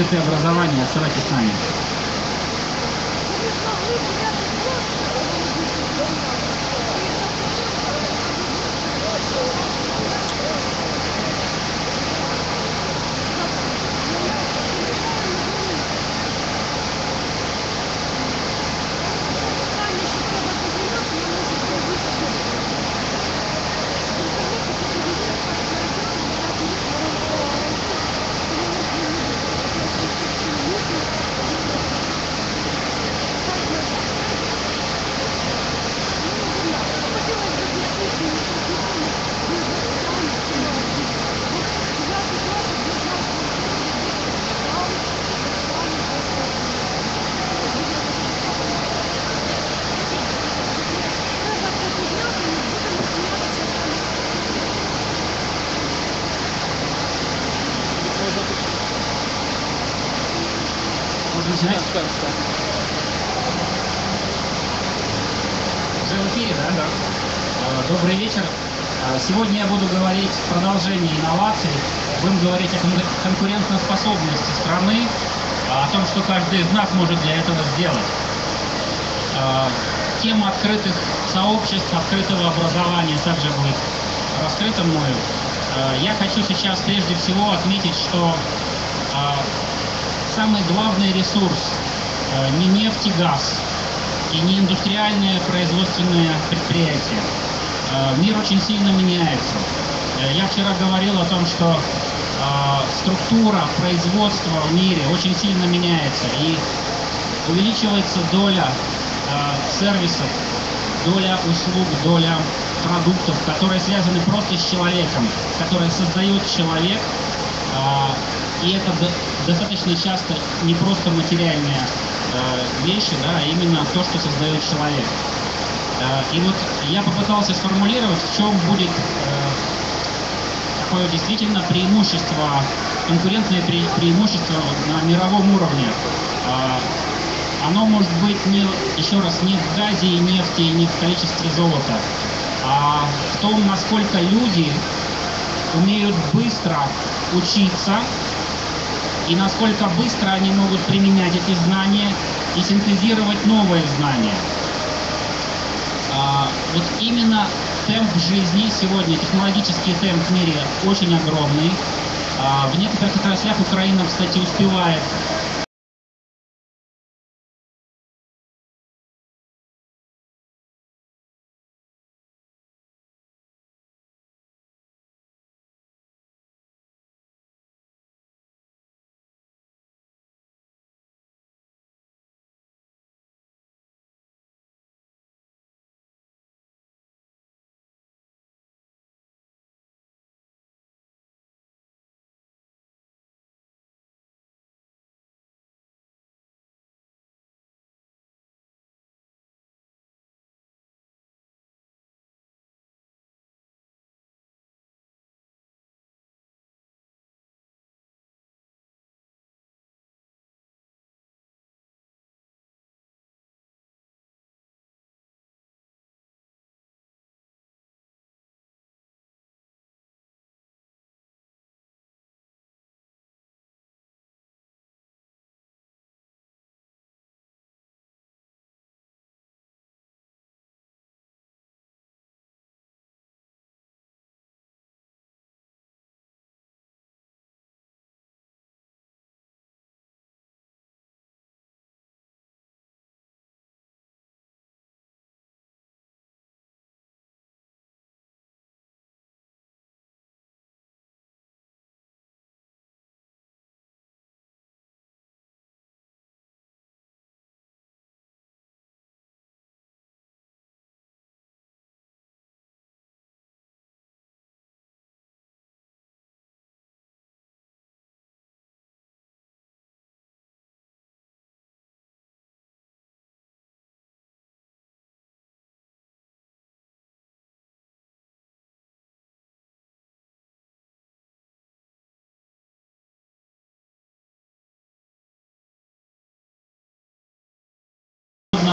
открытое образование. Оставайтесь с нами. Можно начинать? Уже в эфире, да? Да. Добрый вечер. А, Сегодня я буду говорить в продолжении инноваций. Будем говорить о кон- конкурентоспособности страны, а, о том, что каждый из нас может для этого сделать. А, Тема открытых сообществ, открытого образования также будет раскрыта мною. А, Я хочу сейчас прежде всего отметить, что самый главный ресурс не нефть и газ и не индустриальные производственные предприятия. Э, Мир очень сильно меняется. Э, Я вчера говорил о том, что структура производства в мире очень сильно меняется и увеличивается доля э, сервисов, доля услуг, доля продуктов, которые связаны просто с человеком, которые создает человек, а, и это до- достаточно часто не просто материальные э, вещи, да, а именно то, что создает человек. Э, И вот я попытался сформулировать, в чем будет э, такое действительно преимущество, конкурентное пре- преимущество на мировом уровне. А, Оно может быть не, еще раз, не в газе и нефти, и не в количестве золота, а в том, насколько люди умеют быстро учиться и насколько быстро они могут применять эти знания и синтезировать новые знания. А, вот именно темп жизни сегодня, технологический темп в мире очень огромный. А, в некоторых отраслях Украина, кстати, успевает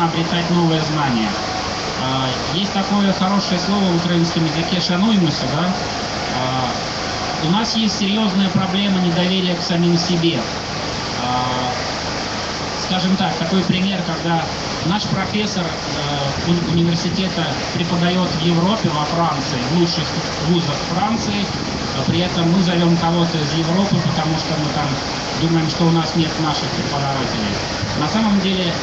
обретать новые знания. А, есть такое хорошее слово в украинском языке «шануймуся», да? А, у нас есть серьезная проблема недоверия к самим себе. А, скажем так, такой пример, когда наш профессор э, университета преподает в Европе, во Франции, в лучших вузах Франции, при этом мы зовем кого-то из Европы, потому что мы там думаем, что у нас нет наших преподавателей. На самом деле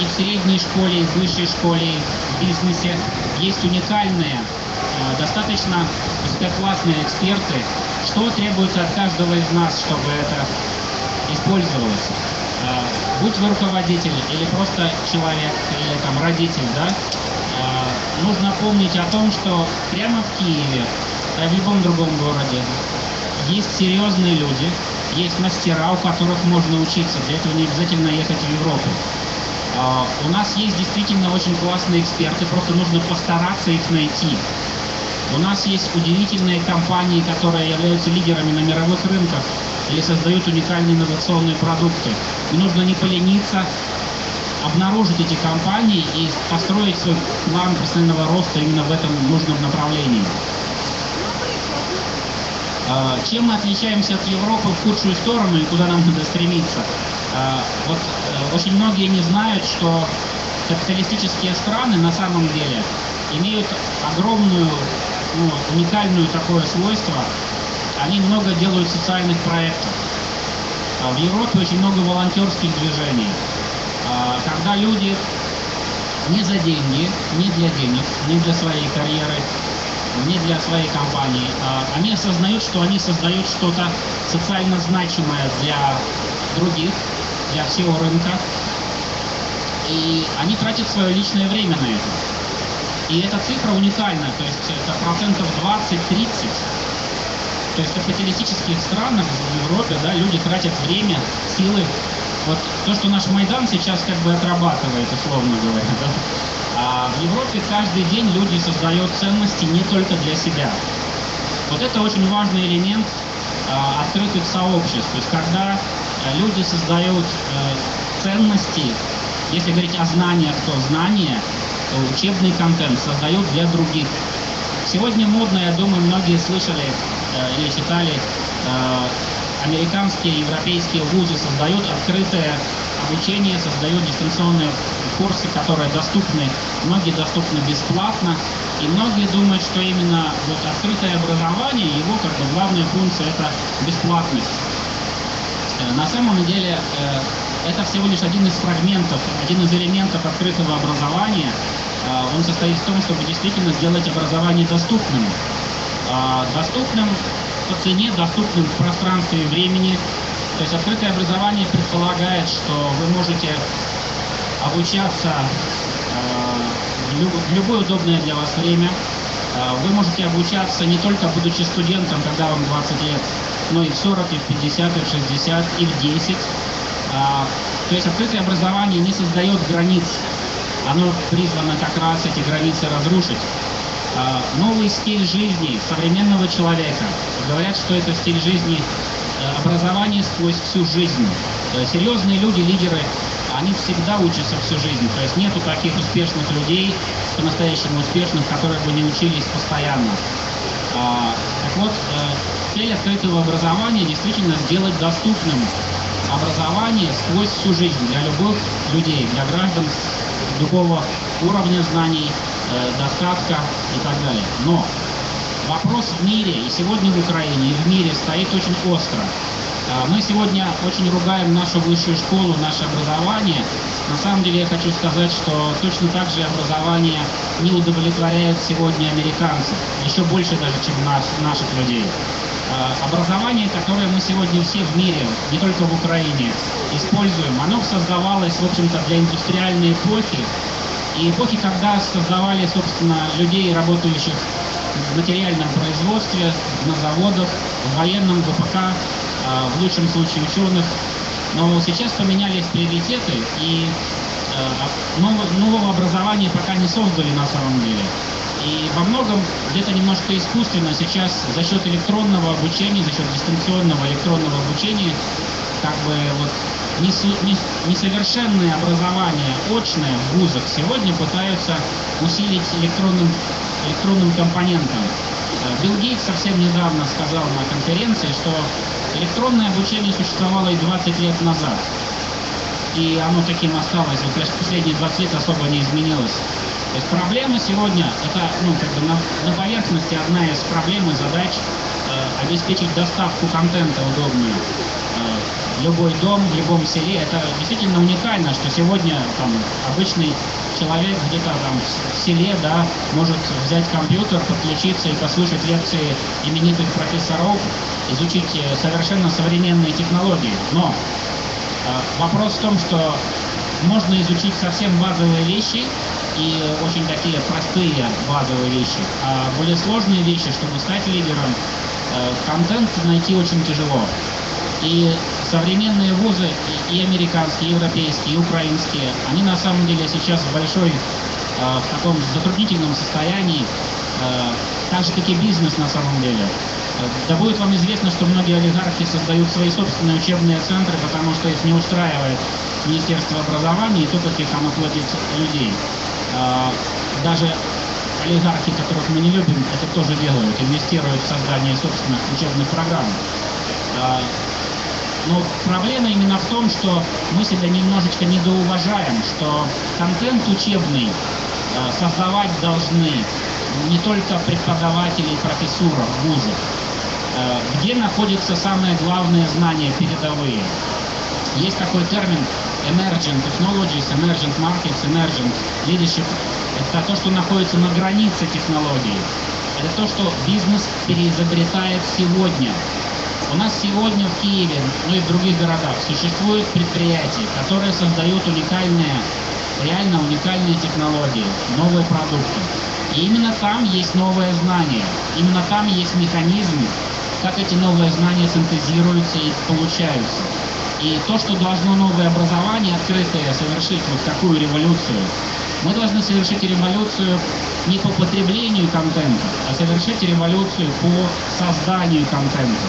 и в средней школе, и в высшей школе, и в бизнесе есть уникальные, э, достаточно высококлассные эксперты, что требуется от каждого из нас, чтобы это использовалось. Э, будь вы руководитель или просто человек, или там родитель, да, э, нужно помнить о том, что прямо в Киеве, да, в любом другом городе есть серьезные люди, есть мастера, у которых можно учиться. Для этого не обязательно ехать в Европу. Э, у нас есть действительно очень классные эксперты, просто нужно постараться их найти. У нас есть удивительные компании, которые являются лидерами на мировых рынках или создают уникальные инновационные продукты. И нужно не полениться, обнаружить эти компании и построить свой план профессионального роста именно в этом нужном направлении. А, чем мы отличаемся от Европы в худшую сторону и куда нам надо стремиться? А, вот очень многие не знают, что капиталистические страны на самом деле имеют огромную ну, уникальную такое свойство. Они много делают социальных проектов. А в Европе очень много волонтерских движений. А, когда люди не за деньги, не для денег, не для своей карьеры, не для своей компании, а они осознают, что они создают что-то социально значимое для других, для всего рынка, и они тратят свое личное время на это. И эта цифра уникальна, то есть это процентов 20-30. То есть в капиталистических странах, в Европе, да, люди тратят время, силы. Вот то, что наш Майдан сейчас как бы отрабатывает, условно говоря, да. А в Европе каждый день люди создают ценности не только для себя. Вот это очень важный элемент а, открытых сообществ. То есть когда люди создают а, ценности, если говорить о знаниях, то знания учебный контент создают для других. Сегодня модно, я думаю, многие слышали э, или читали, э, американские, европейские вузы создают открытое обучение, создают дистанционные курсы, которые доступны, многие доступны бесплатно, и многие думают, что именно вот открытое образование, его как бы главная функция это бесплатность. Э, на самом деле э, это всего лишь один из фрагментов, один из элементов открытого образования. А, он состоит в том, чтобы действительно сделать образование доступным. Доступным по цене, доступным в пространстве и времени. То есть открытое образование предполагает, что вы можете обучаться в любое удобное для вас время. Вы можете обучаться не только будучи студентом, когда вам 20 лет, но и в 40, и в 50, и в 60, и в 10. А, то есть открытое образование не создает границ, оно призвано как раз эти границы разрушить. А, новый стиль жизни современного человека. Говорят, что это стиль жизни э, образование сквозь всю жизнь. Э, серьезные люди, лидеры, они всегда учатся всю жизнь. То есть нету таких успешных людей, по-настоящему успешных, которые бы не учились постоянно. А, так вот, э, цель открытого образования действительно сделать доступным образование сквозь всю жизнь для любых людей, для граждан любого уровня знаний, э, достатка и так далее. Но вопрос в мире, и сегодня в Украине, и в мире стоит очень остро. Э, мы сегодня очень ругаем нашу высшую школу, наше образование. На самом деле я хочу сказать, что точно так же образование не удовлетворяет сегодня американцев, еще больше даже, чем наш, наших людей. Образование, которое мы сегодня все в мире, не только в Украине, используем, оно создавалось, в общем-то, для индустриальной эпохи, и эпохи, когда создавали, собственно, людей, работающих в материальном производстве, на заводах, в военном ВПК, э, в лучшем случае ученых. Но сейчас поменялись приоритеты, и э, нового образования пока не создали на самом деле. И во многом где-то немножко искусственно сейчас за счет электронного обучения, за счет дистанционного электронного обучения, как бы вот несовершенное образование очное в вузах сегодня пытаются усилить электронным, электронным компонентом. Э, Билл Гейтс совсем недавно сказал на конференции, что электронное обучение существовало и 20 лет назад. И оно таким осталось, вот последние 20 лет особо не изменилось. То есть проблема сегодня, это ну, как бы на, на поверхности одна из проблем и задач э, обеспечить доставку контента удобную. Э, любой дом, в любом селе, это действительно уникально, что сегодня там обычный человек где-то там в селе, да, может взять компьютер, подключиться и послушать лекции именитых профессоров, изучить э, совершенно современные технологии. Но э, вопрос в том, что можно изучить совсем базовые вещи, и очень такие простые базовые вещи. А более сложные вещи, чтобы стать лидером, э, контент найти очень тяжело. И современные вузы, и американские, и европейские, и украинские, они на самом деле сейчас в большой, э, в таком затруднительном состоянии, э, так же, как и бизнес на самом деле. Да будет вам известно, что многие олигархи создают свои собственные учебные центры, потому что их не устраивает Министерство образования и то, как их оно платит людей. А, даже олигархи, которых мы не любим, это тоже делают, инвестируют в создание собственных учебных программ. А, но проблема именно в том, что мы себя немножечко недоуважаем, что контент учебный а, создавать должны не только преподаватели и профессура в вузах, где находятся самые главные знания передовые. Есть такой термин emerging technologies, emerging markets, emerging leadership. Это то, что находится на границе технологий. Это то, что бизнес переизобретает сегодня. У нас сегодня в Киеве, ну и в других городах существуют предприятия, которые создают уникальные, реально уникальные технологии, новые продукты. И именно там есть новое знание, именно там есть механизм, как эти новые знания синтезируются и получаются. И то, что должно новое образование открытое совершить вот такую революцию, мы должны совершить революцию не по потреблению контента, а совершить революцию по созданию контента.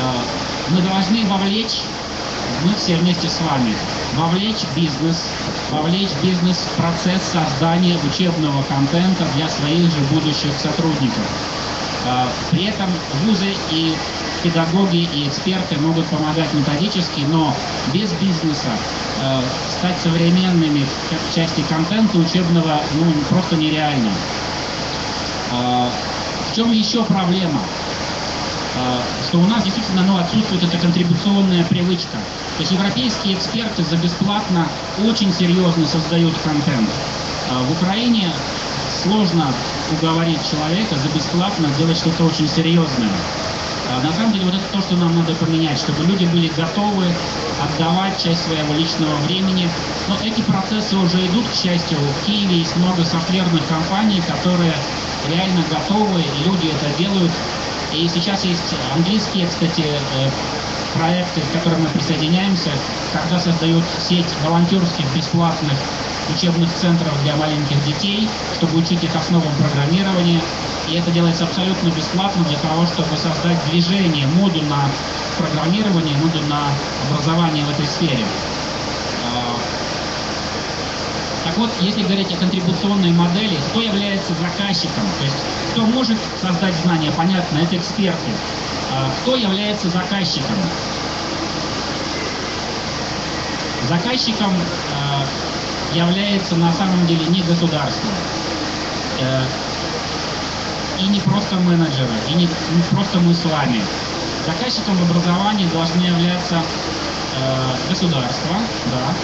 А, мы должны вовлечь, мы все вместе с вами, вовлечь бизнес, вовлечь бизнес в процесс создания учебного контента для своих же будущих сотрудников. А, при этом вузы и педагоги и эксперты могут помогать методически, но без бизнеса э, стать современными в части контента учебного ну, просто нереально. Э, в чем еще проблема? Э, что у нас действительно ну, отсутствует эта контрибуционная привычка. То есть европейские эксперты за бесплатно очень серьезно создают контент. Э, в Украине сложно уговорить человека за бесплатно делать что-то очень серьезное. А на самом деле вот это то, что нам надо поменять, чтобы люди были готовы отдавать часть своего личного времени. Но эти процессы уже идут, к счастью. В Киеве есть много софтверных компаний, которые реально готовы, люди это делают. И сейчас есть английские, кстати, э, проекты, к которым мы присоединяемся, когда создают сеть волонтерских бесплатных учебных центров для маленьких детей, чтобы учить их основам программирования. И это делается абсолютно бесплатно для того, чтобы создать движение, моду на программирование, моду на образование в этой сфере. А, так вот, если говорить о контрибуционной модели, кто является заказчиком, то есть кто может создать знания, понятно, это эксперты. А, кто является заказчиком? Заказчиком а, является на самом деле не государство. И не просто менеджеры, и не, не просто мы с вами. Заказчиком в образовании должны являться э, государство, да,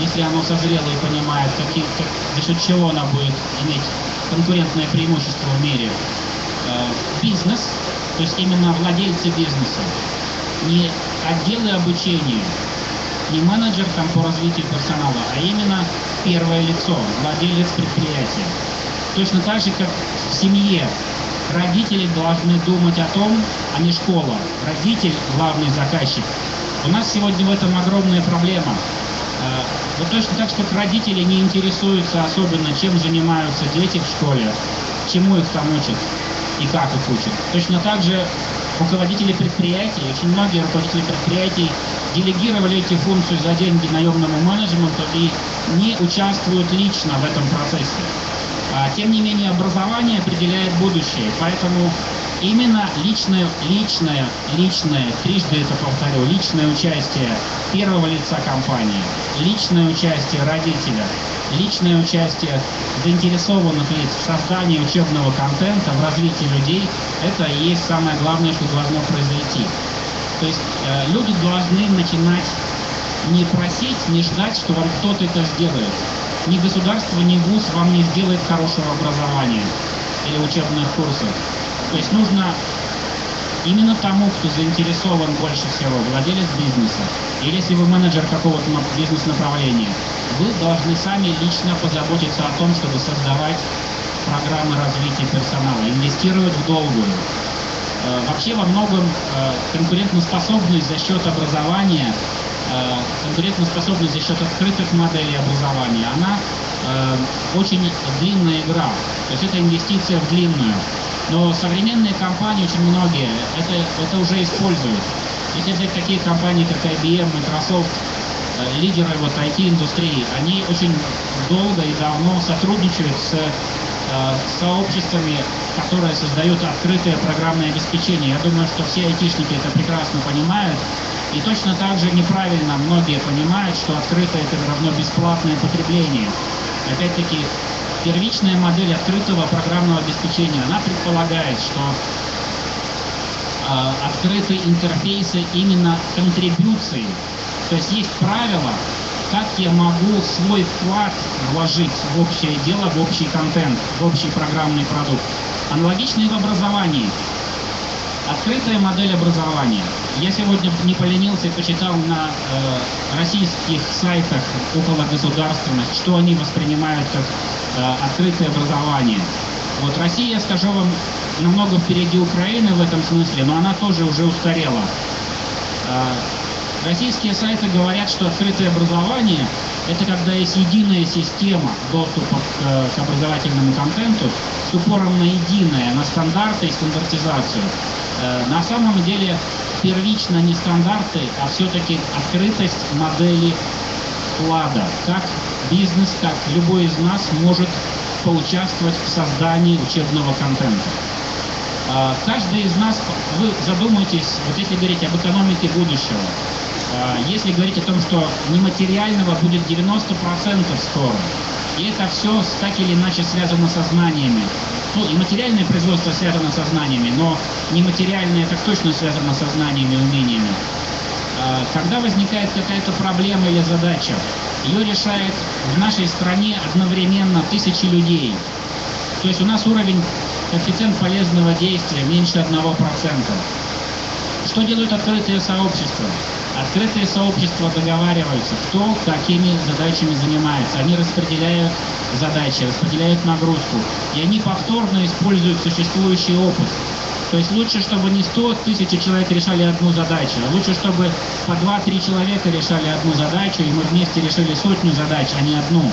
если оно созрело и понимает, какие, как, за счет чего оно будет иметь конкурентное преимущество в мире. Э, бизнес, то есть именно владельцы бизнеса, не отделы обучения, не менеджер там по развитию персонала, а именно первое лицо, владелец предприятия. Точно так же, как в семье родители должны думать о том, а не школа. Родитель – главный заказчик. У нас сегодня в этом огромная проблема. А, вот точно так, что родители не интересуются особенно, чем занимаются дети в школе, чему их там учат и как их учат. Точно так же руководители предприятий, очень многие руководители предприятий делегировали эти функции за деньги наемному менеджменту и не участвуют лично в этом процессе. А, тем не менее, образование определяет будущее, поэтому именно личное, личное, личное, трижды это повторю, личное участие первого лица компании, личное участие родителя, личное участие заинтересованных лиц в создании учебного контента, в развитии людей, это и есть самое главное, что должно произойти. То есть э, люди должны начинать не просить, не ждать, что вам кто-то это сделает. Ни государство, ни вуз вам не сделает хорошего образования или учебных курсов. То есть нужно именно тому, кто заинтересован больше всего, владелец бизнеса, или если вы менеджер какого-то бизнес-направления, вы должны сами лично позаботиться о том, чтобы создавать программы развития персонала, инвестировать в долгую. Э, вообще во многом э, конкурентоспособность за счет образования, конкурентоспособность за счет открытых моделей образования, она очень длинная игра. То есть это инвестиция в длинную. Но современные компании, очень многие, это, это уже используют. Если взять такие компании, как IBM, Microsoft, лидеры вот IT-индустрии, они очень долго и давно сотрудничают с Э, сообществами, которые создают открытое программное обеспечение. Я думаю, что все айтишники это прекрасно понимают. И точно так же неправильно многие понимают, что открытое это равно бесплатное потребление. Опять-таки, первичная модель открытого программного обеспечения, она предполагает, что э, открытые интерфейсы именно контрибуции. То есть есть правила, как я могу свой вклад вложить в общее дело, в общий контент, в общий программный продукт. Аналогично и в образовании. Открытая модель образования. Я сегодня не поленился и почитал на э, российских сайтах около государственных, что они воспринимают как э, открытое образование. Вот Россия, скажу вам, намного впереди Украины в этом смысле, но она тоже уже устарела. Э, Российские сайты говорят, что открытое образование – это когда есть единая система доступа к, к образовательному контенту с упором на единое, на стандарты и стандартизацию. Э, на самом деле первично не стандарты, а все-таки открытость модели вклада. Как бизнес, как любой из нас может поучаствовать в создании учебного контента. Э, каждый из нас, вы задумайтесь, вот если говорить об экономике будущего, а, если говорить о том, что нематериального будет 90% скоро, и это все так или иначе связано со знаниями. Ну, и материальное производство связано со знаниями, но нематериальное так точно связано со знаниями и умениями. А, когда возникает какая-то проблема или задача, ее решает в нашей стране одновременно тысячи людей. То есть у нас уровень коэффициент полезного действия меньше 1%. Что делают открытые сообщества? Открытые сообщества договариваются, кто какими задачами занимается. Они распределяют задачи, распределяют нагрузку. И они повторно используют существующий опыт. То есть лучше, чтобы не 100 тысяч человек решали одну задачу, а лучше, чтобы по 2-3 человека решали одну задачу, и мы вместе решили сотню задач, а не одну.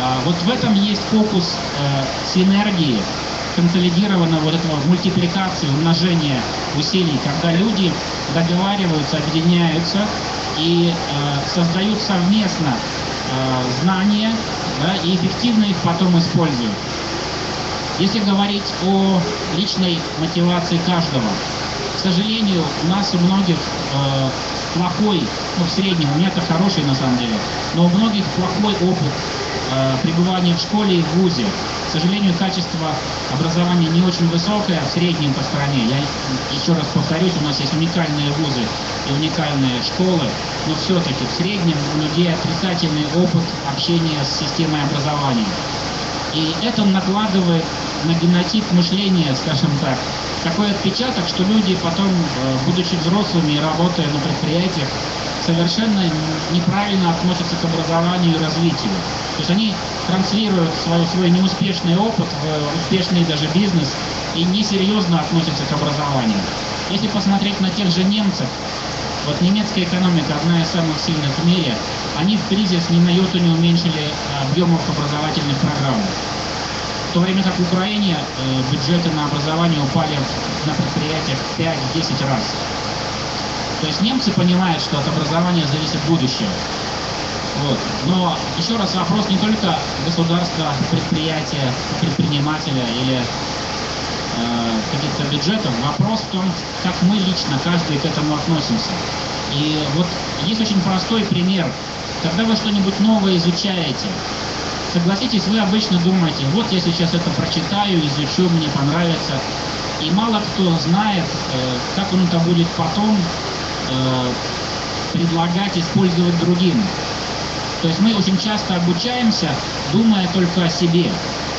А вот в этом есть фокус э, синергии, консолидированного вот этого мультипликации, умножения усилий, когда люди договариваются, объединяются и э, создают совместно э, знания да, и эффективно их потом используют. Если говорить о личной мотивации каждого, к сожалению, у нас у многих э, плохой, ну в среднем, у меня это хороший на самом деле, но у многих плохой опыт э, пребывания в школе и в ВУЗе. К сожалению, качество образования не очень высокое в среднем по стране. Я еще раз повторюсь, у нас есть уникальные вузы уникальные школы, но все-таки в среднем у людей отрицательный опыт общения с системой образования. И это накладывает на генотип мышления, скажем так, такой отпечаток, что люди потом, э, будучи взрослыми и работая на предприятиях, совершенно неправильно относятся к образованию и развитию. То есть они транслируют свой, свой неуспешный опыт в успешный даже бизнес и несерьезно относятся к образованию. Если посмотреть на тех же немцев, вот немецкая экономика одна из самых сильных в мире, они в кризис ни на йоту не уменьшили объемов образовательных программ. В то время как в Украине э, бюджеты на образование упали на предприятиях 5-10 раз. То есть немцы понимают, что от образования зависит будущее. Вот. Но еще раз вопрос не только государства, предприятия, предпринимателя или каких-то бюджетов. Вопрос в том, как мы лично, каждый к этому относимся. И вот есть очень простой пример. Когда вы что-нибудь новое изучаете, согласитесь, вы обычно думаете, вот я сейчас это прочитаю, изучу, мне понравится. И мало кто знает, э, как он это будет потом э, предлагать использовать другим. То есть мы очень часто обучаемся, думая только о себе.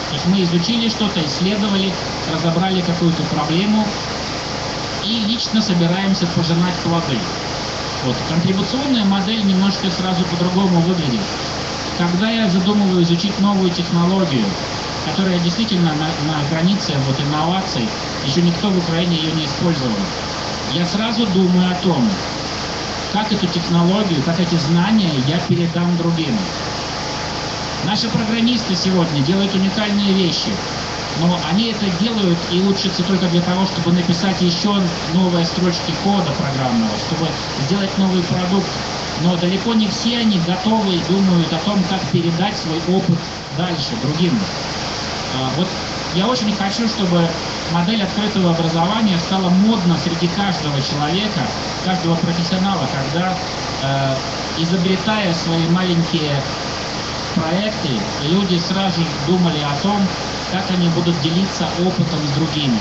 То есть мы изучили что-то, исследовали, разобрали какую-то проблему и лично собираемся пожинать плоды. Вот. Контрибуционная модель немножко сразу по-другому выглядит. Когда я задумываю изучить новую технологию, которая действительно на, на границе вот, инноваций, еще никто в Украине ее не использовал, я сразу думаю о том, как эту технологию, как эти знания я передам другим. Наши программисты сегодня делают уникальные вещи, но они это делают и учатся только для того, чтобы написать еще новые строчки кода программного, чтобы сделать новый продукт. Но далеко не все они готовы и думают о том, как передать свой опыт дальше, другим. А, вот я очень хочу, чтобы модель открытого образования стала модна среди каждого человека, каждого профессионала, когда, э, изобретая свои маленькие проекты, люди сразу думали о том, как они будут делиться опытом с другими.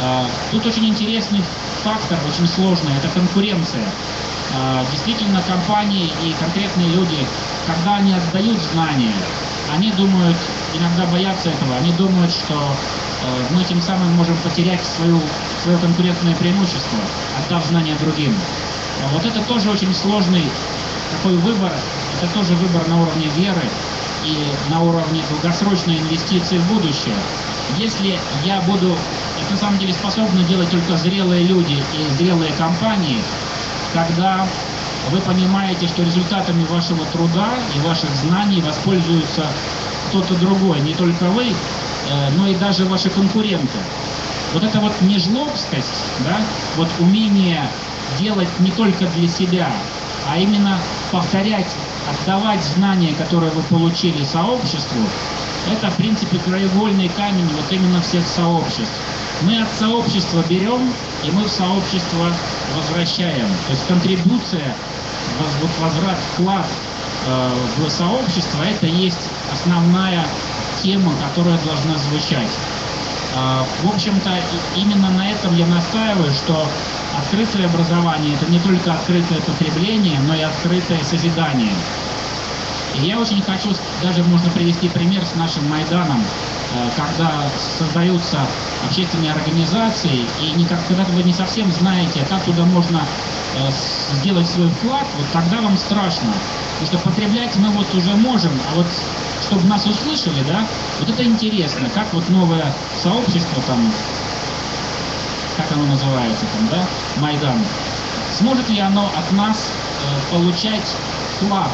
Э, тут очень интересный фактор, очень сложный, это конкуренция. Э, действительно, компании и конкретные люди, когда они отдают знания, они думают, иногда боятся этого, они думают, что э, мы тем самым можем потерять свою, свое конкурентное преимущество, отдав знания другим. А вот это тоже очень сложный такой выбор, это тоже выбор на уровне веры и на уровне долгосрочной инвестиции в будущее. Если я буду, это на самом деле способны делать только зрелые люди и зрелые компании, когда вы понимаете, что результатами вашего труда и ваших знаний воспользуется кто-то другой, не только вы, э, но и даже ваши конкуренты. Вот это вот нежлобскость, да, вот умение делать не только для себя, а именно повторять, отдавать знания, которые вы получили сообществу, это, в принципе, краеугольный камень вот именно всех сообществ. Мы от сообщества берем, и мы в сообщество возвращаем. То есть контрибуция вот возврат, вклад э, в сообщество, это есть основная тема, которая должна звучать. Э, в общем-то, именно на этом я настаиваю, что открытое образование – это не только открытое потребление, но и открытое созидание. И я очень хочу, даже можно привести пример с нашим Майданом, э, когда создаются общественные организации, и никак, когда вы не совсем знаете, как туда можно Э, сделать свой вклад, вот тогда вам страшно. Потому что потреблять мы вот уже можем, а вот чтобы нас услышали, да, вот это интересно, как вот новое сообщество там, как оно называется там, да, Майдан, сможет ли оно от нас э, получать вклад?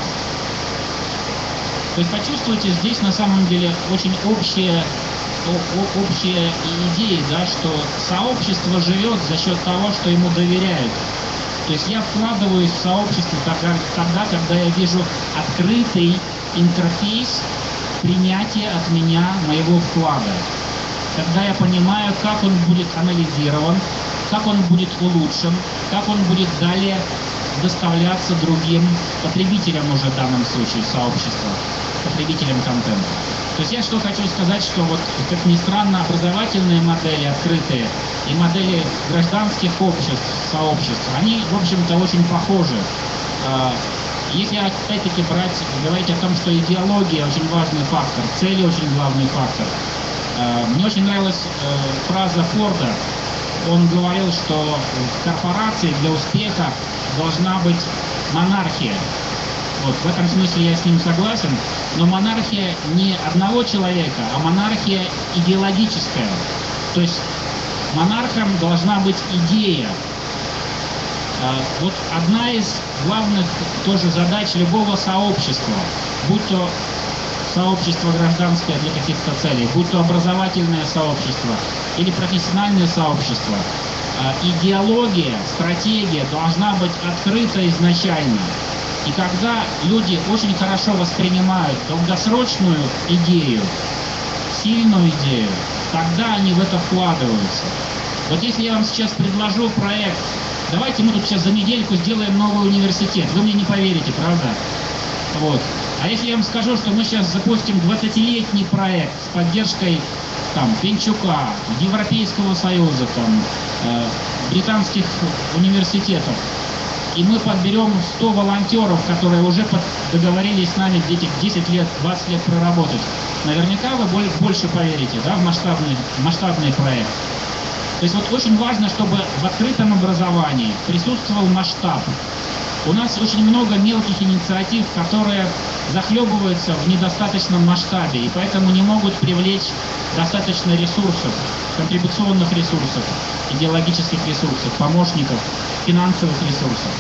То есть почувствуйте, здесь на самом деле очень общие общие идеи, да, что сообщество живет за счет того, что ему доверяют. То есть я вкладываюсь в сообщество тогда, тогда, когда я вижу открытый интерфейс принятия от меня моего вклада. Когда я понимаю, как он будет анализирован, как он будет улучшен, как он будет далее доставляться другим потребителям уже в данном случае сообщества, потребителям контента. То есть я что хочу сказать, что вот, как ни странно, образовательные модели открытые и модели гражданских обществ, сообществ, они, в общем-то, очень похожи. А, если опять-таки брать, говорить о том, что идеология очень важный фактор, цели очень главный фактор. А, мне очень нравилась э, фраза Форда. Он говорил, что в корпорации для успеха должна быть монархия. Вот, в этом смысле я с ним согласен. Но монархия не одного человека, а монархия идеологическая. То есть монархом должна быть идея. А, вот одна из главных тоже задач любого сообщества, будь то сообщество гражданское для каких-то целей, будь то образовательное сообщество или профессиональное сообщество, а, идеология, стратегия должна быть открыта изначально. И когда люди очень хорошо воспринимают долгосрочную идею, сильную идею, тогда они в это вкладываются. Вот если я вам сейчас предложу проект, давайте мы тут сейчас за недельку сделаем новый университет, вы мне не поверите, правда? Вот. А если я вам скажу, что мы сейчас запустим 20-летний проект с поддержкой там, Пенчука, Европейского Союза, там, э, британских университетов, и мы подберем 100 волонтеров, которые уже договорились с нами этих 10 лет, 20 лет проработать, наверняка вы больше поверите да, в масштабный, масштабный проект. То есть вот очень важно, чтобы в открытом образовании присутствовал масштаб. У нас очень много мелких инициатив, которые захлебываются в недостаточном масштабе, и поэтому не могут привлечь достаточно ресурсов, контрибуционных ресурсов, идеологических ресурсов, помощников, финансовых ресурсов.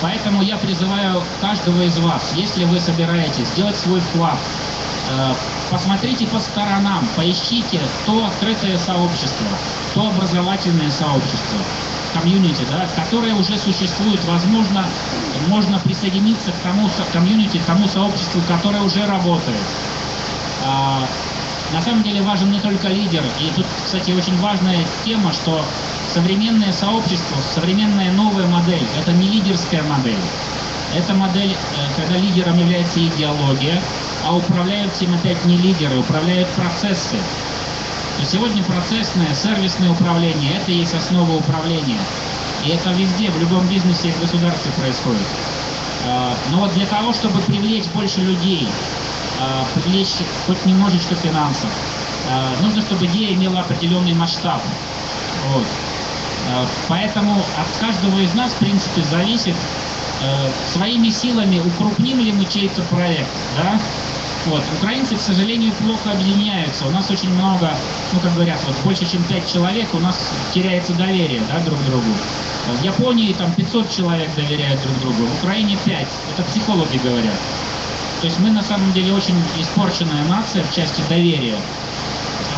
Поэтому я призываю каждого из вас, если вы собираетесь сделать свой вклад, э, посмотрите по сторонам, поищите то открытое сообщество, то образовательное сообщество, комьюнити, да, которое уже существует, возможно, можно присоединиться к тому комьюнити, к тому сообществу, которое уже работает. А, на самом деле важен не только лидер, и тут, кстати, очень важная тема, что современное сообщество, современная новая модель, это не лидерская модель. Это модель, э, когда лидером является идеология, а управляют всем опять не лидеры, управляют процессы. Сегодня процессное, сервисное управление – это есть основа управления. И это везде, в любом бизнесе и в государстве происходит. А, но для того, чтобы привлечь больше людей, а, привлечь хоть немножечко финансов, а, нужно, чтобы идея имела определенный масштаб. Вот. Поэтому от каждого из нас, в принципе, зависит, своими силами укрупним ли мы чей-то проект, да, вот. Украинцы, к сожалению, плохо объединяются. У нас очень много, ну, как говорят, вот больше, чем 5 человек, у нас теряется доверие да, друг другу. В Японии там 500 человек доверяют друг другу, в Украине 5. Это психологи говорят. То есть мы на самом деле очень испорченная нация в части доверия.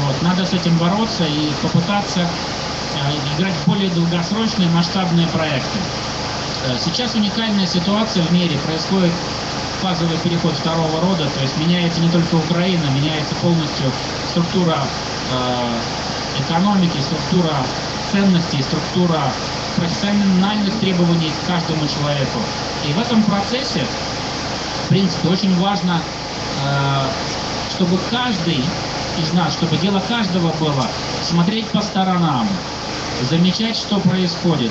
Вот. Надо с этим бороться и попытаться э, играть в более долгосрочные масштабные проекты. Э, сейчас уникальная ситуация в мире происходит фазовый переход второго рода, то есть меняется не только Украина, меняется полностью структура э, экономики, структура ценностей, структура профессиональных требований к каждому человеку. И в этом процессе, в принципе, очень важно, э, чтобы каждый из нас, чтобы дело каждого было смотреть по сторонам, замечать, что происходит,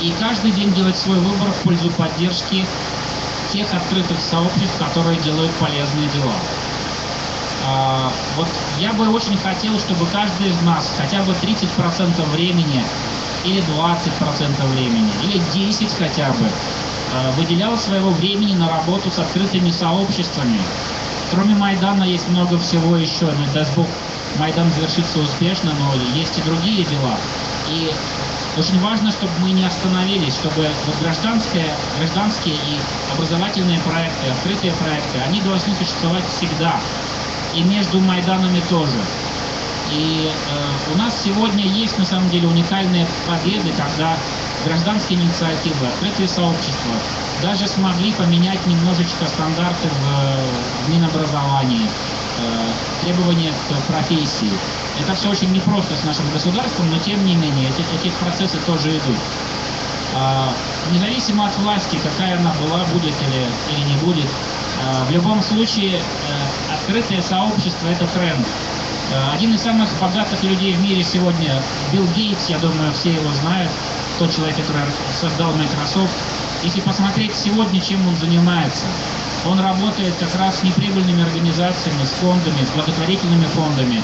и каждый день делать свой выбор в пользу поддержки тех открытых сообществ, которые делают полезные дела. А, вот я бы очень хотел, чтобы каждый из нас хотя бы 30% времени или 20% времени, или 10 хотя бы, а, выделял своего времени на работу с открытыми сообществами. Кроме Майдана есть много всего еще, но даст Бог Майдан завершится успешно, но есть и другие дела. И очень важно, чтобы мы не остановились, чтобы вот гражданское, гражданские и образовательные проекты, открытые проекты, они должны существовать всегда. И между Майданами тоже. И э, у нас сегодня есть на самом деле уникальные победы, когда гражданские инициативы, открытые сообщества даже смогли поменять немножечко стандарты в, в Минобразовании, э, требования к профессии. Это все очень непросто с нашим государством, но тем не менее эти, эти процессы тоже идут. Независимо от власти, какая она была, будет или, или не будет, а, в любом случае а, открытое сообщество – это тренд. А, один из самых богатых людей в мире сегодня, Билл Гейтс, я думаю, все его знают, тот человек, который создал Microsoft. Если посмотреть сегодня, чем он занимается, он работает как раз с неприбыльными организациями, с фондами, с благотворительными фондами,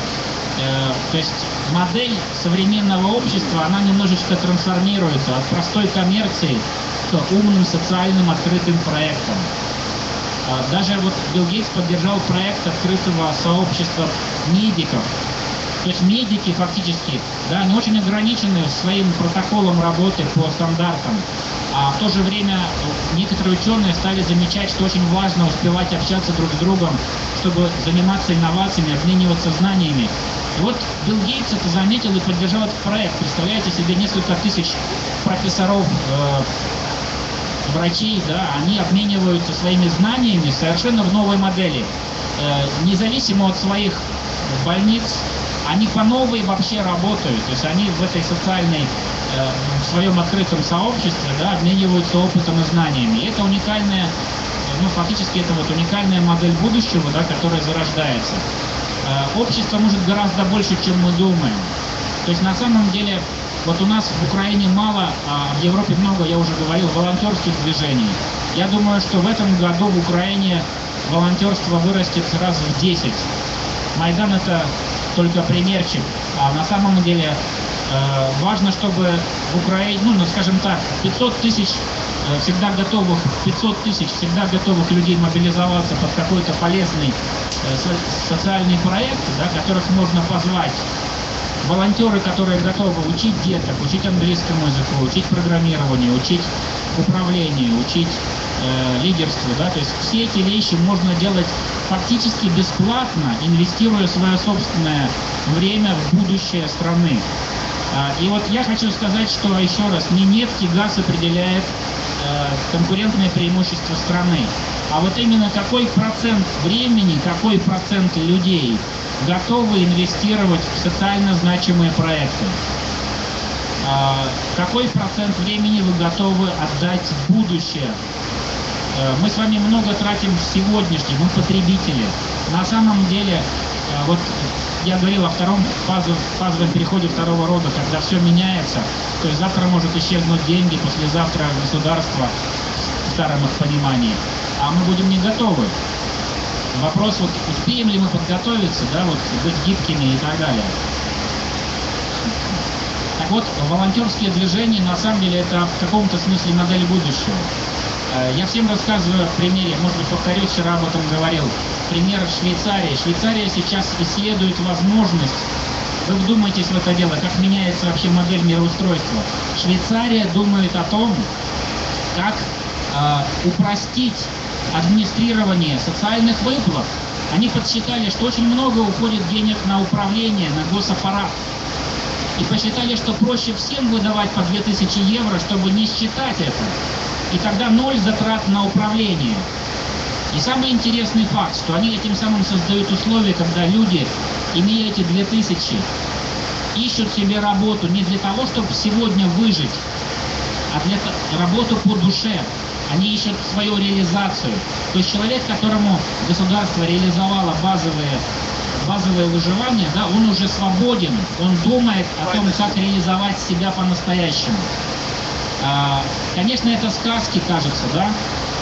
Э, то есть модель современного общества, она немножечко трансформируется от простой коммерции к умным социальным открытым проектам. А даже вот Билл Гейтс поддержал проект открытого сообщества медиков. То есть медики фактически, да, они очень ограничены своим протоколом работы по стандартам. А в то же время некоторые ученые стали замечать, что очень важно успевать общаться друг с другом, чтобы заниматься инновациями, обмениваться знаниями. Вот Билл Гейтс это заметил и поддержал этот проект. Представляете себе несколько тысяч профессоров, э, врачей, да, они обмениваются своими знаниями совершенно в новой модели. Э, независимо от своих больниц, они по новой вообще работают. То есть они в этой социальной, э, в своем открытом сообществе да, обмениваются опытом и знаниями. И это уникальная, ну фактически это вот уникальная модель будущего, да, которая зарождается. Э, общество может гораздо больше, чем мы думаем. То есть на самом деле вот у нас в Украине мало, а в Европе много, я уже говорил, волонтерских движений. Я думаю, что в этом году в Украине волонтерство вырастет раз в 10. Майдан это только примерчик, а на самом деле э, важно, чтобы в Украине, ну, ну скажем так, 500 тысяч э, всегда готовых, 500 тысяч всегда готовых людей мобилизоваться под какой-то полезный э, социальный проект, да, которых можно позвать волонтеры, которые готовы учить деток, учить английскому языку, учить программированию, учить управлению, учить э, лидерству, да, то есть все эти вещи можно делать фактически бесплатно, инвестируя свое собственное время в будущее страны. А, и вот я хочу сказать, что еще раз, не нефть и газ определяет э, конкурентное преимущество страны, а вот именно какой процент времени, какой процент людей готовы инвестировать в социально значимые проекты. А, какой процент времени вы готовы отдать в будущее? Э, мы с вами много тратим в сегодняшнем, мы потребители. На самом деле, э, вот я говорил о втором фазовом, фазовом переходе второго рода, когда все меняется. То есть завтра может исчезнуть деньги, послезавтра государство в старом их понимании. А мы будем не готовы. Вопрос, вот успеем ли мы подготовиться, да, вот быть гибкими и так далее. Так вот, волонтерские движения, на самом деле, это в каком-то смысле модель будущего. Э, я всем рассказываю в примере, может быть, повторюсь, вчера об этом говорил, пример Швейцарии. Швейцария сейчас исследует возможность вы вдумайтесь в это дело, как меняется вообще модель мироустройства. Швейцария думает о том, как э, упростить администрирование социальных выплат. Они подсчитали, что очень много уходит денег на управление, на госаппарат и посчитали, что проще всем выдавать по 2000 евро, чтобы не считать это. И тогда ноль затрат на управление. И самый интересный факт, что они этим самым создают условия, когда люди, имея эти 2000, ищут себе работу не для того, чтобы сегодня выжить, а для работу по душе. Они ищут свою реализацию. То есть человек, которому государство реализовало базовые базовое выживание, да, он уже свободен, он думает о том, как реализовать себя по-настоящему. А, конечно, это сказки, кажется, да,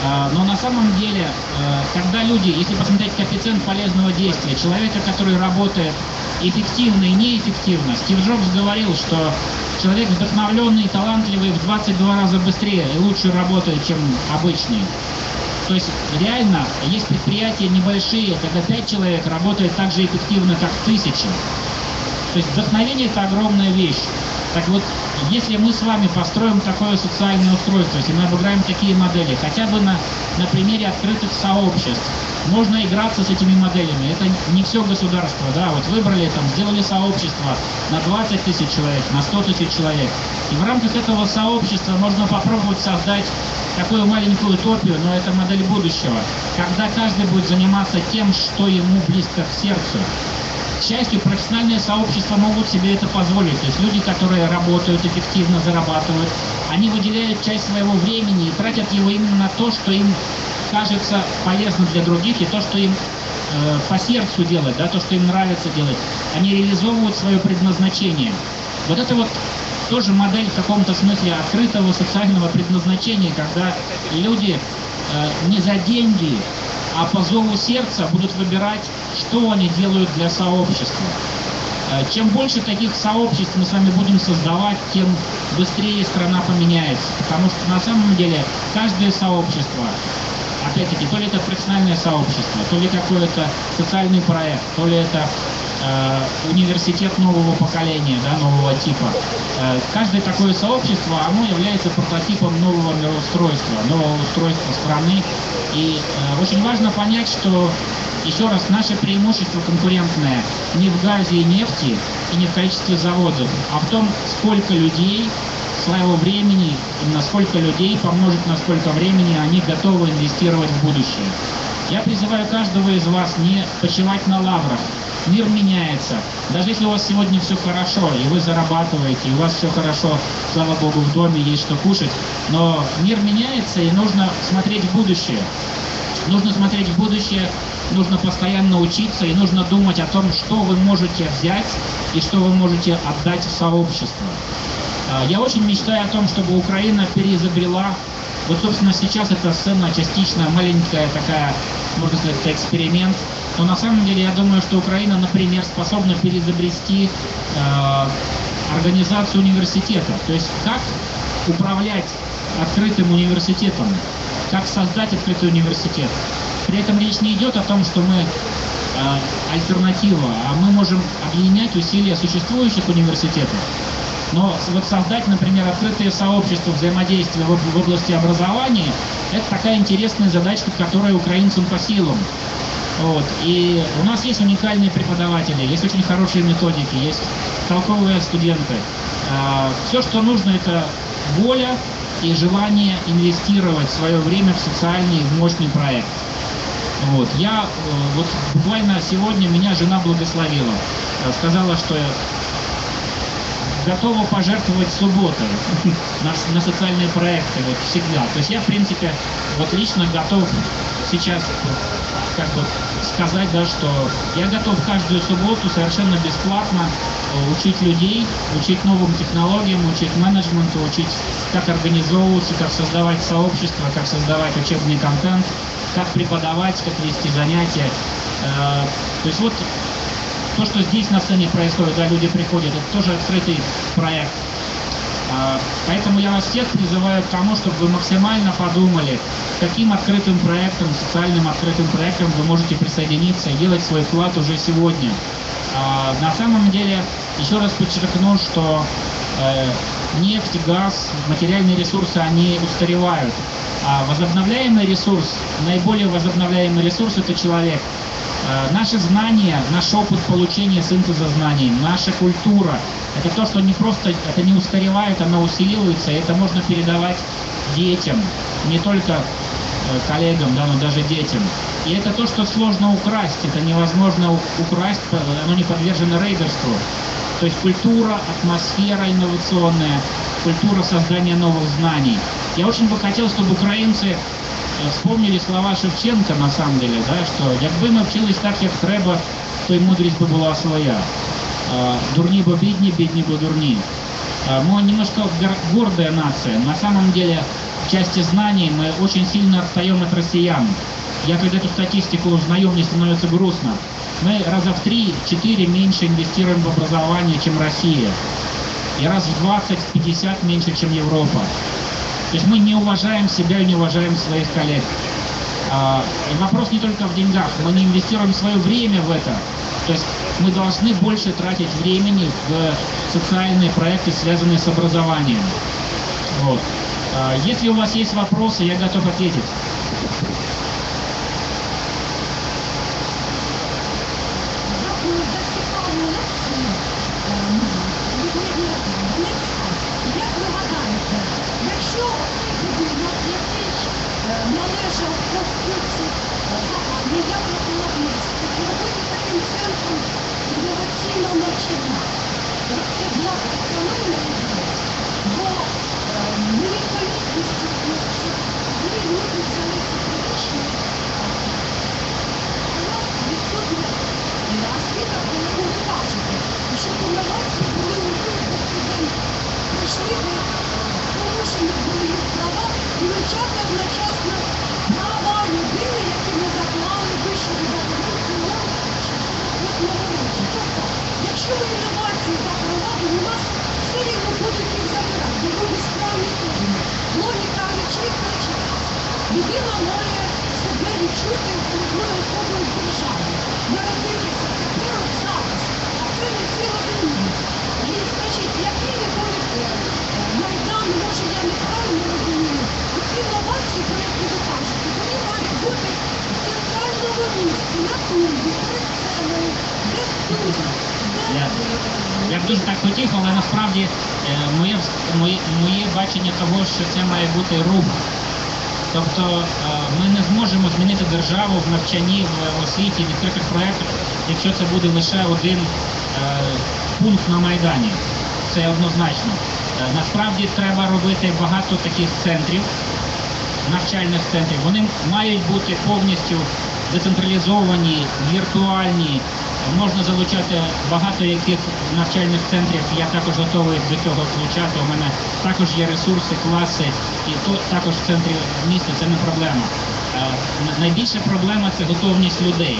а, но на самом деле, а, когда люди, если посмотреть коэффициент полезного действия, человека, который работает эффективно и неэффективно, Стив Джобс говорил, что человек вдохновленный, талантливый в 22 раза быстрее и лучше работает, чем обычный. То есть реально есть предприятия небольшие, когда 5 человек работает так же эффективно, как тысячи. То есть вдохновение это огромная вещь. Так вот, если мы с вами построим такое социальное устройство, если мы обыграем такие модели, хотя бы на, на примере открытых сообществ, можно играться с этими моделями. Это не все государство, да, вот выбрали, там, сделали сообщество на 20 тысяч человек, на 100 тысяч человек. И в рамках этого сообщества можно попробовать создать такую маленькую утопию, но это модель будущего, когда каждый будет заниматься тем, что ему близко к сердцу. К счастью, профессиональные сообщества могут себе это позволить. То есть люди, которые работают, эффективно зарабатывают, они выделяют часть своего времени и тратят его именно на то, что им кажется полезным для других, и то, что им э, по сердцу делать, да, то, что им нравится делать. Они реализовывают свое предназначение. Вот это вот тоже модель в каком-то смысле открытого социального предназначения, когда люди э, не за деньги, а по зову сердца будут выбирать, что они делают для сообщества. Э, чем больше таких сообществ мы с вами будем создавать, тем быстрее страна поменяется. Потому что на самом деле каждое сообщество, опять-таки, то ли это профессиональное сообщество, то ли какой-то социальный проект, то ли это Э, университет нового поколения, да, нового типа. Э, каждое такое сообщество, оно является прототипом нового мироустройства, нового устройства страны. И э, очень важно понять, что Еще раз, наше преимущество конкурентное не в газе и нефти, и не в количестве заводов, а в том, сколько людей своего времени, насколько людей помножить на сколько времени они готовы инвестировать в будущее. Я призываю каждого из вас не почивать на лаврах. Мир меняется. Даже если у вас сегодня все хорошо, и вы зарабатываете, и у вас все хорошо, слава богу, в доме есть что кушать, но мир меняется, и нужно смотреть в будущее. Нужно смотреть в будущее, нужно постоянно учиться, и нужно думать о том, что вы можете взять и что вы можете отдать в сообщество. А, я очень мечтаю о том, чтобы Украина переизобрела вот, собственно, сейчас эта сцена частично маленькая такая, можно сказать, эксперимент. Но на самом деле я думаю, что Украина, например, способна переизобрести э, организацию университета. То есть как управлять открытым университетом, как создать открытый университет. При этом речь не идет о том, что мы э, альтернатива, а мы можем объединять усилия существующих университетов но вот создать, например, открытые сообщества взаимодействия в, области образования, это такая интересная задачка, которая украинцам по силам. Вот. И у нас есть уникальные преподаватели, есть очень хорошие методики, есть толковые студенты. А, Все, что нужно, это воля и желание инвестировать свое время в социальный в мощный проект. Вот. Я э, вот буквально сегодня меня жена благословила. Сказала, что готова пожертвовать субботой на, на социальные проекты вот всегда. То есть я, в принципе, вот лично готов сейчас как бы сказать, да, что я готов каждую субботу совершенно бесплатно э, учить людей, учить новым технологиям, учить менеджменту, учить, как организовываться, как создавать сообщество, как создавать учебный контент, как преподавать, как вести занятия. Э, то есть вот то, что здесь на сцене происходит, да, люди приходят, это тоже открытый проект. А, поэтому я вас всех призываю к тому, чтобы вы максимально подумали, каким открытым проектом, социальным открытым проектом вы можете присоединиться и делать свой вклад уже сегодня. А, на самом деле, еще раз подчеркну, что э, нефть, газ, материальные ресурсы, они устаревают. А возобновляемый ресурс, наиболее возобновляемый ресурс – это человек. Э, наши знания, наш опыт получения синтеза знаний, наша культура – это то, что не просто, это не устаревает, оно усиливается, и это можно передавать детям, не только э, коллегам, да, но даже детям. И это то, что сложно украсть, это невозможно украсть, оно не подвержено рейдерству. То есть культура, атмосфера инновационная, культура создания новых знаний. Я очень бы хотел, чтобы украинцы вспомнили слова Шевченка, на самом деле, да, что якби ми вчились так, як треба, то й мудрість бы была своя. Дурни бы бедни, бедни бы дурни. Мы немножко гордая нация. На самом деле, в части знаний мы очень сильно отстаем от россиян. Я когда эту статистику узнаю, мне становится грустно. Мы раза в 3-4 меньше инвестируем в образование, чем Россия. И раз в 20-50 меньше, чем Европа. То есть мы не уважаем себя и не уважаем своих коллег. А, и вопрос не только в деньгах, мы не инвестируем свое время в это. То есть мы должны больше тратить времени в социальные проекты, связанные с образованием. Вот. А, если у вас есть вопросы, я готов ответить. Бути рух. Тобто е, ми не зможемо змінити державу в навчанні, в освіті, в відкритих проєктах, якщо це буде лише один е, пункт на Майдані. Це однозначно. Е, Насправді треба робити багато таких центрів, навчальних центрів. Вони мають бути повністю децентралізовані, віртуальні. Можна залучати багато яких навчальних центрів. Я також готовий до цього залучати. У мене також є ресурси, класи, і то також в центрі міста це не проблема. Е, Найбільша проблема це готовність людей.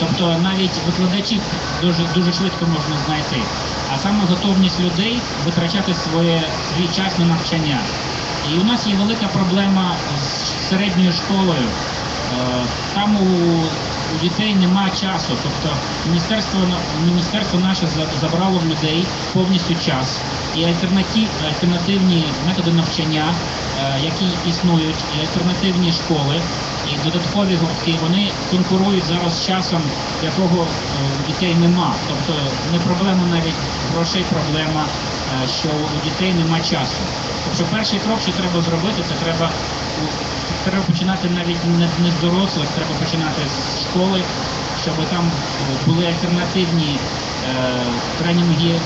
Тобто навіть викладачів дуже дуже швидко можна знайти. А саме готовність людей витрачати своє свій час на навчання. І у нас є велика проблема з середньою школою. Е, Там у, у дітей нема часу. Тобто міністерство міністерство наше забрало в людей повністю час. І альтернатив, альтернативні методи навчання, е, які існують, і альтернативні школи, і додаткові гуртки, вони конкурують зараз з часом, якого е, у дітей нема. Тобто не проблема навіть грошей, проблема, е, що у дітей нема часу. Тобто перший крок, що треба зробити, це треба, треба починати навіть не, з дорослих, треба починати з школи, щоб там е, були альтернативні е, тренінги,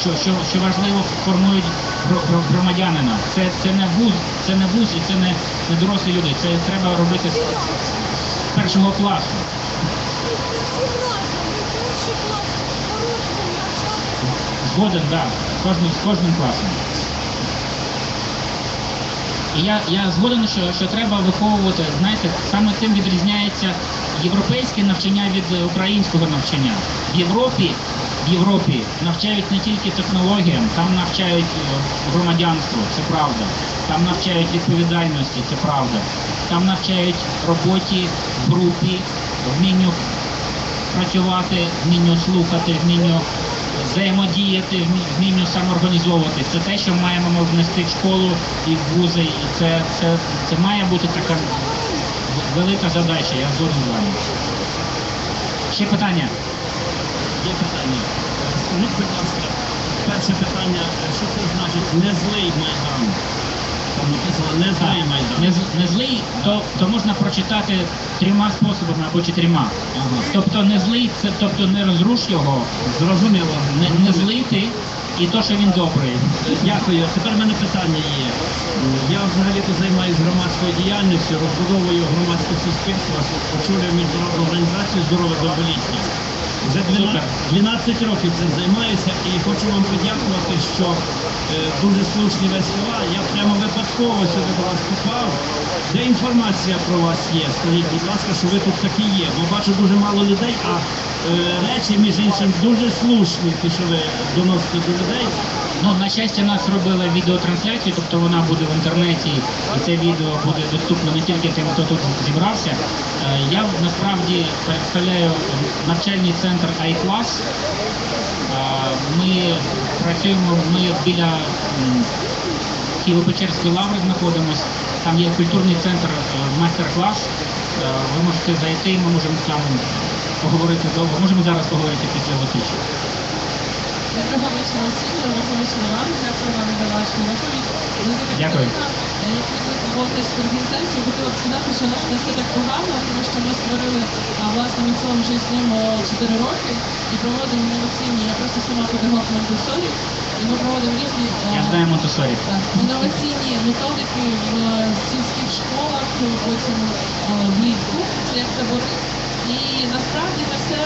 що, що, що важливо, формують гро- гро- громадянина. Це, це не вуз, це не вуз і це не, не дорослі люди. Це треба робити з, першого класу. Згоден, так, з кожним, з кожним класом. Я, я згоден, що, що треба виховувати, знаєте, саме цим відрізняється європейське навчання від українського навчання. В Європі, в Європі навчають не тільки технологіям, там навчають е, громадянству, це правда. Там навчають відповідальності, це правда. Там навчають роботі в групі, вмінню працювати, вмінню слухати, вмінню взаємодіяти, вміння вмінню самоорганізовувати. Це те, що маємо ми внести в школу і в вузи. І це, це, це має бути така велика задача, я згоден з вами. Ще питання? Є питання. Скажіть, будь ласка, перше питання, що це значить не злий Майдан? Не злий Майдан. Не, з- не злий, то, то можна прочитати трьома способами або чотирма. Ага. Тобто не злий, це тобто не розруш його, Зрозуміло. не, не злити і то, що він добрий. Дякую. Тепер в мене питання є. Я взагалі-то займаюся громадською діяльністю, розбудовою громадського суспільства, очолюю міжнародну організацію здорове довголіття. Вже 12, 12 років цим займаюся і хочу вам подякувати, що дуже слушні весь слова. Я прямо випадково сюди до вас попав. Де інформація про вас є? Скажіть, будь ласка, що ви тут такі є. Бо бачу дуже мало людей, а е, речі, між іншим, дуже слушні, ті, що ви доносите до людей. Ну, на щастя, нас робили відеотрансляцію, тобто вона буде в інтернеті, і це відео буде доступно не тільки тим, хто тут зібрався. Е, Я насправді представляю навчальний центр iClass. Е, Ми працюємо, ми біля Києво-Печерської лаври знаходимося. Там є культурний центр е, майстер-клас. Е, Ви можете зайти, ми можемо там поговорити довго. Можемо зараз поговорити після зустрічі. Доброго вечора всім, доброго вечора вам. Дякую вам за вашу доповідь. Дякую. Ви волонтерську організацію, хотіла б сказати, що нас не все так погано, тому що ми створили власне ми цілому вже існуємо 4 роки і проводимо інноваційні, я просто сама педагог Монтесорі, і ми проводимо різні Я знаю Монтесорі. інноваційні методики в сільських школах, потім влітку, це як табори. І насправді це все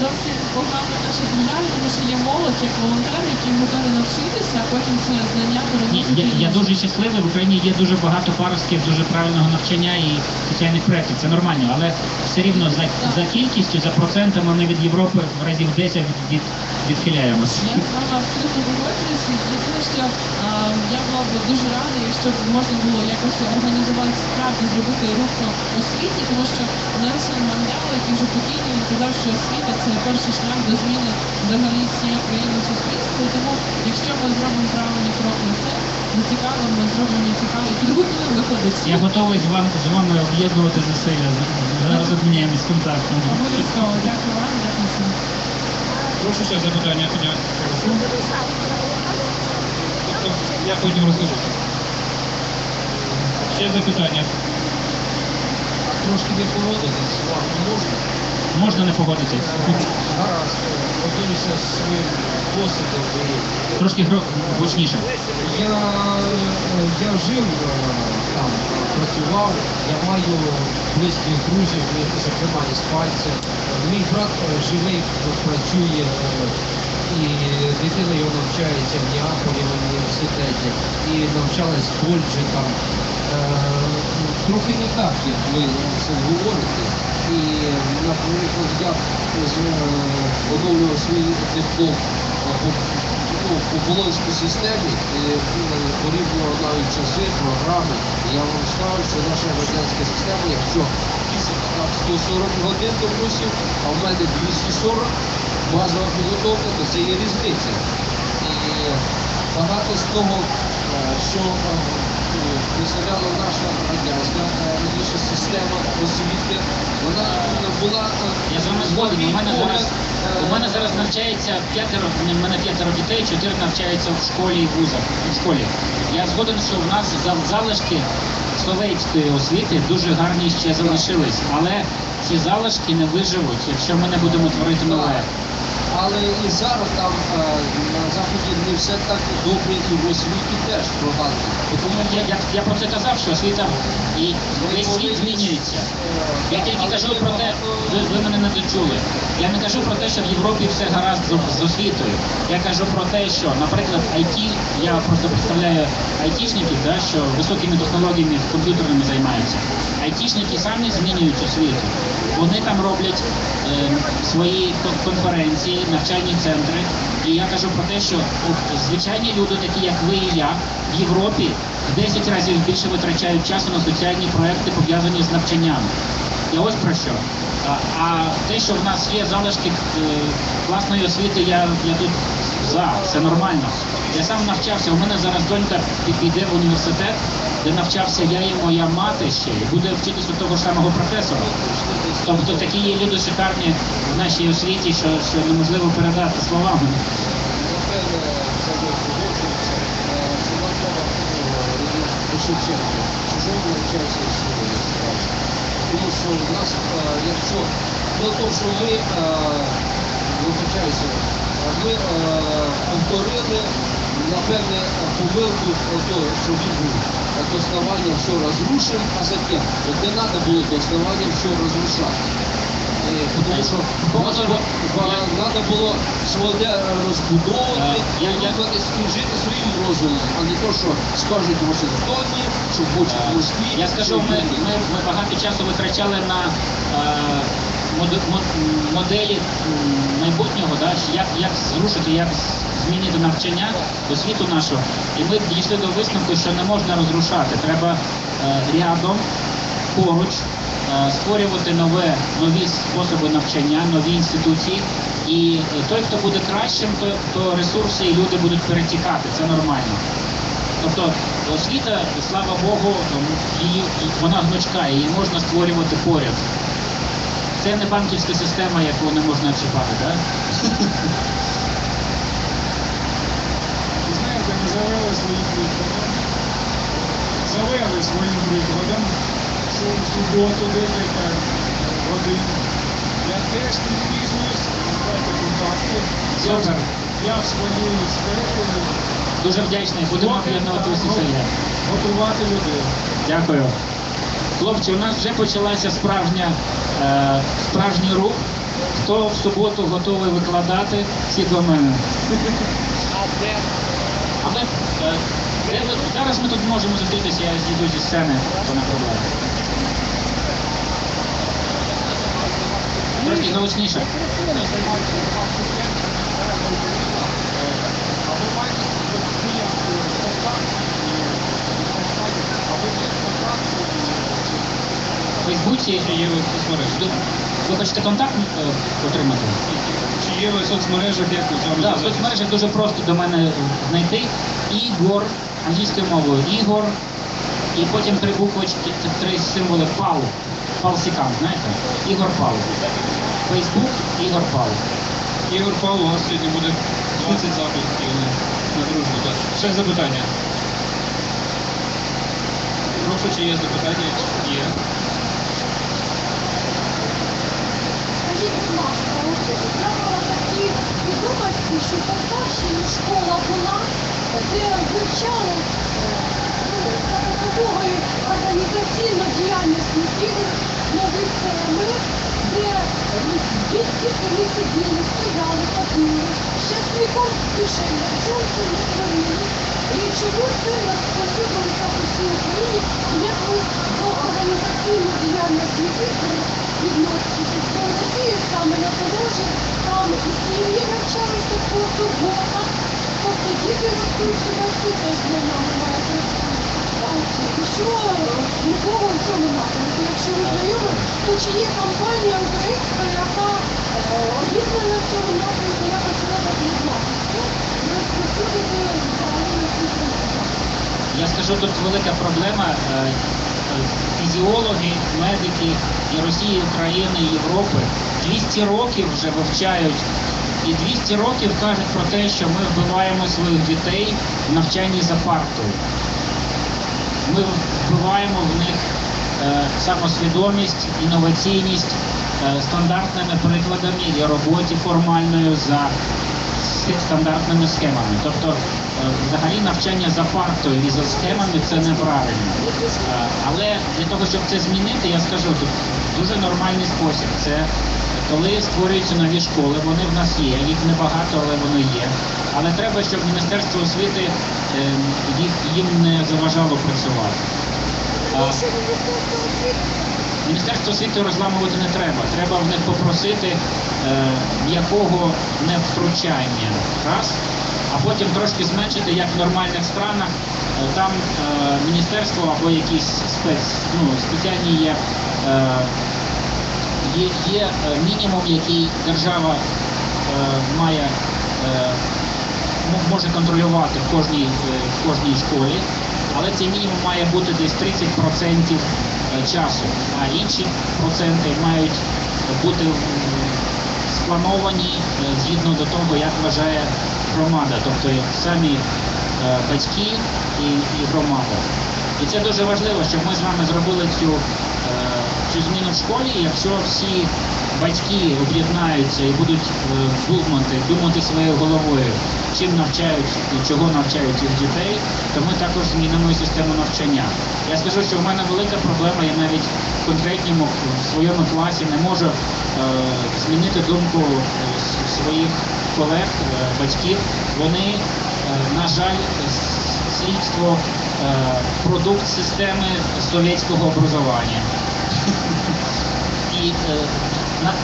зовсім погано наша нашій тому що є молодь, як волонтери, які готові навчитися, а потім це знання переносити. я, я дуже щасливий. В Україні є дуже багато паростків, дуже правильного навчання і соціальних проєктів. Це нормально, але все рівно за, за кількістю, за процентами ми від Європи в разів 10 від, від, відхиляємося. Я з вами абсолютно погоджуюся. Єдине, що а, я була б дуже рада, якщо б можна було якось організувати справді зробити рух в освіті, тому що Нельсон Мандела, який вже покійний, він казав, що освіта це перший шлях до зміни взагалі всієї країни суспільства. І тому, якщо ми зробимо правильний крок на це, зацікавимо, ми зробимо цікаво, і підготуємо виходить. Я готовий з вами з вами об'єднувати зусилля. Зараз обміняємось контактами. Обов'язково. Дякую вам, дякую всім. Прошу ще запитання, тоді прошу. Тобто, я потім розкажу. Ще запитання. Трошки не погодитись з вами можна. Можна не погодитись. Гаразд, поділюся своїм досвідом. І Трошки гро- гучніше. Я, е, я жив е, там, Працював, я маю близьких друзів, зокрема із пальця. Мій брат е, живий, працює, е, і дитина його навчається в Неаполі в університеті, і навчалась в Польщі там. Е, Трохи не так, як ви це говорите. І, наприклад, я оновлював свій диплом ну, болонській системі порівнював навіть часи, програми. Я вам скажу, що наша радянська система, якщо там 140 годин допустим, а в мене 240 базова підготовка, то це є різниця. І багато з того, е, що представляла наша радянська раніше система освіти, вона була е, Я з вами згоден. У мене зараз у мене зараз навчається п'ятеро, у мене п'ятеро дітей, чотири навчаються в школі і вузах. В школі. Я згоден, що в нас залишки словецької освіти дуже гарні ще залишились, але ці залишки не виживуть, якщо ми не будемо творити нове. Але і зараз там е, на заході не все так добре і в освіті теж погано. Тому я, я, я про це казав, що освіта і весь світ змінюється. Я тільки кажу про те, ви, ви мене не дочули. Я не кажу про те, що в Європі все гаразд з, з освітою. Я кажу про те, що, наприклад, IT, я просто представляю айтішників, да, що високими технологіями комп'ютерними займаються. Айтішники самі змінюють освіту. Вони там роблять е, свої кон- конференції, навчальні центри. І я кажу про те, що звичайні люди, такі як ви і я, в Європі в 10 разів більше витрачають часу на соціальні проекти, пов'язані з навчанням. І ось про що. А, те, що в нас є залишки е, класної освіти, я, я тут за, все нормально. Я сам навчався, у мене зараз донька пі- піде в університет, де навчався я і моя мати ще, і буде вчитися у того ж самого професора. Тобто такі є люди шикарні в нашій освіті, що, що неможливо передати словами. Е. Тому що в нас, е, якщо до того, що ми е, вибачаюся, е, ми е, повторили, напевне, помилку того, що він був е, до основання все розрушив, а затем от не треба було до основання все розрушати. Е, Тому що треба було своє розбудовувати, рухатись і жити своїм розумом, а не то, що скажуть в Вашингтоні, що хочуть в Москві. Я скажу, ми, ми, ми багато часу витрачали на е, моде- мо- моделі майбутнього, да, як, як зрушити, як змінити навчання, освіту нашу. І ми дійшли до висновку, що не можна розрушати. Треба е, рядом, поруч, створювати нове, нові способи навчання, нові інституції. І е, той, хто буде кращим, то, то ресурси і люди будуть перетікати. Це нормально. Тобто освіта, слава Богу, її, вона гнучка, її можна створювати поряд. Це не банківська система, яку не можна чіпати, так? Знаєте, ми завели своїм прикладом, завели своїм прикладом, суботу декілька годин. Я теж підписуюсь, дайте контакти. Я, Супер. я в своїй сфері Дуже вдячний, будемо об'єднувати усі сили. готувати людей. Дякую. Хлопці, у нас вже почалася справжня, е, справжній рух. Хто в суботу готовий викладати, всі до мене. А ми, е, де ви- зараз ми тут можемо зустрітися, я зійду зі сцени, то не Трошки є контакт, В Фейсбуці є соцмережі. Ви хочете контакт отримати? чи є ви в соцмережах, як? Так, в соцмережах дуже просто до мене знайти. Ігор, англійською мовою Ігор, і потім три буквочки, три символи Пал. Пал Сікан, знаєте? Ігор Пал. Фейсбук Ігор Пал. Ігор Павло, у вас сьогодні буде 20 запитів на, на дружбу. Так. Ще запитання. Прошу, чи є запитання? Є. Скажіть, будь ласка, от я мала такі відомості, що Полтавщині школа була, де вивчали е, ну, за допомогою організаційної діяльності дітки самі сиділи, стояли, ходили, щасливом кишені, сонце не творили. І чому нас посипалося по всій Україні, як ви до організаційної діяльності дітей відноситесь до Росії саме на Подолжі, там і сім'ї навчалися по суботах, тобто діти ростуть, і батьки теж для нами мають рости. І що нікого в цьому напрямку, якщо ви знайомі, то чи є компанія українська, яка е, об'єднана в цьому напрямку, якось треба цю Я скажу, тут велика проблема. е, Фізіологи, медики і Росії, України, і Європи 200 років вже вивчають і 200 років кажуть про те, що ми вбиваємо своїх дітей в навчанні за партою. Ми вбиваємо в них е, самосвідомість, інноваційність е, стандартними прикладами і роботі формальною за стандартними схемами. Тобто, е, взагалі навчання за партою і за схемами це неправильно. Але для того, щоб це змінити, я скажу тут дуже нормальний спосіб. Це коли створюються нові школи, вони в нас є, їх небагато, але вони є. Але треба, щоб Міністерство освіти е, їх, їм не заважало працювати. Міністерство освіти розламувати не треба. Треба в них попросити е, м'якого невтручання. Раз. А потім трошки зменшити, як в нормальних странах. Е, там е, міністерство або якісь спец, ну, спеціальні є, є, є мінімум, який держава має. Е, може контролювати в кожній, е, в кожній школі, але цей мінімум має бути десь 30% часу, а інші проценти мають бути сплановані е, згідно до того, як вважає громада, тобто самі е, батьки і, і громада. І це дуже важливо, щоб ми з вами зробили цю, е, цю зміну в школі. Якщо всі батьки об'єднаються і будуть е, думати, думати своєю головою, чим навчають і чого навчають їх дітей, то ми також змінимо систему навчання. Я скажу, що в мене велика проблема, я навіть в конкретному в своєму класі не можу е, змінити думку е, своїх колег, е, батьків. Вони, е, на жаль, слідство е, продукт системи совєтського образування. І е,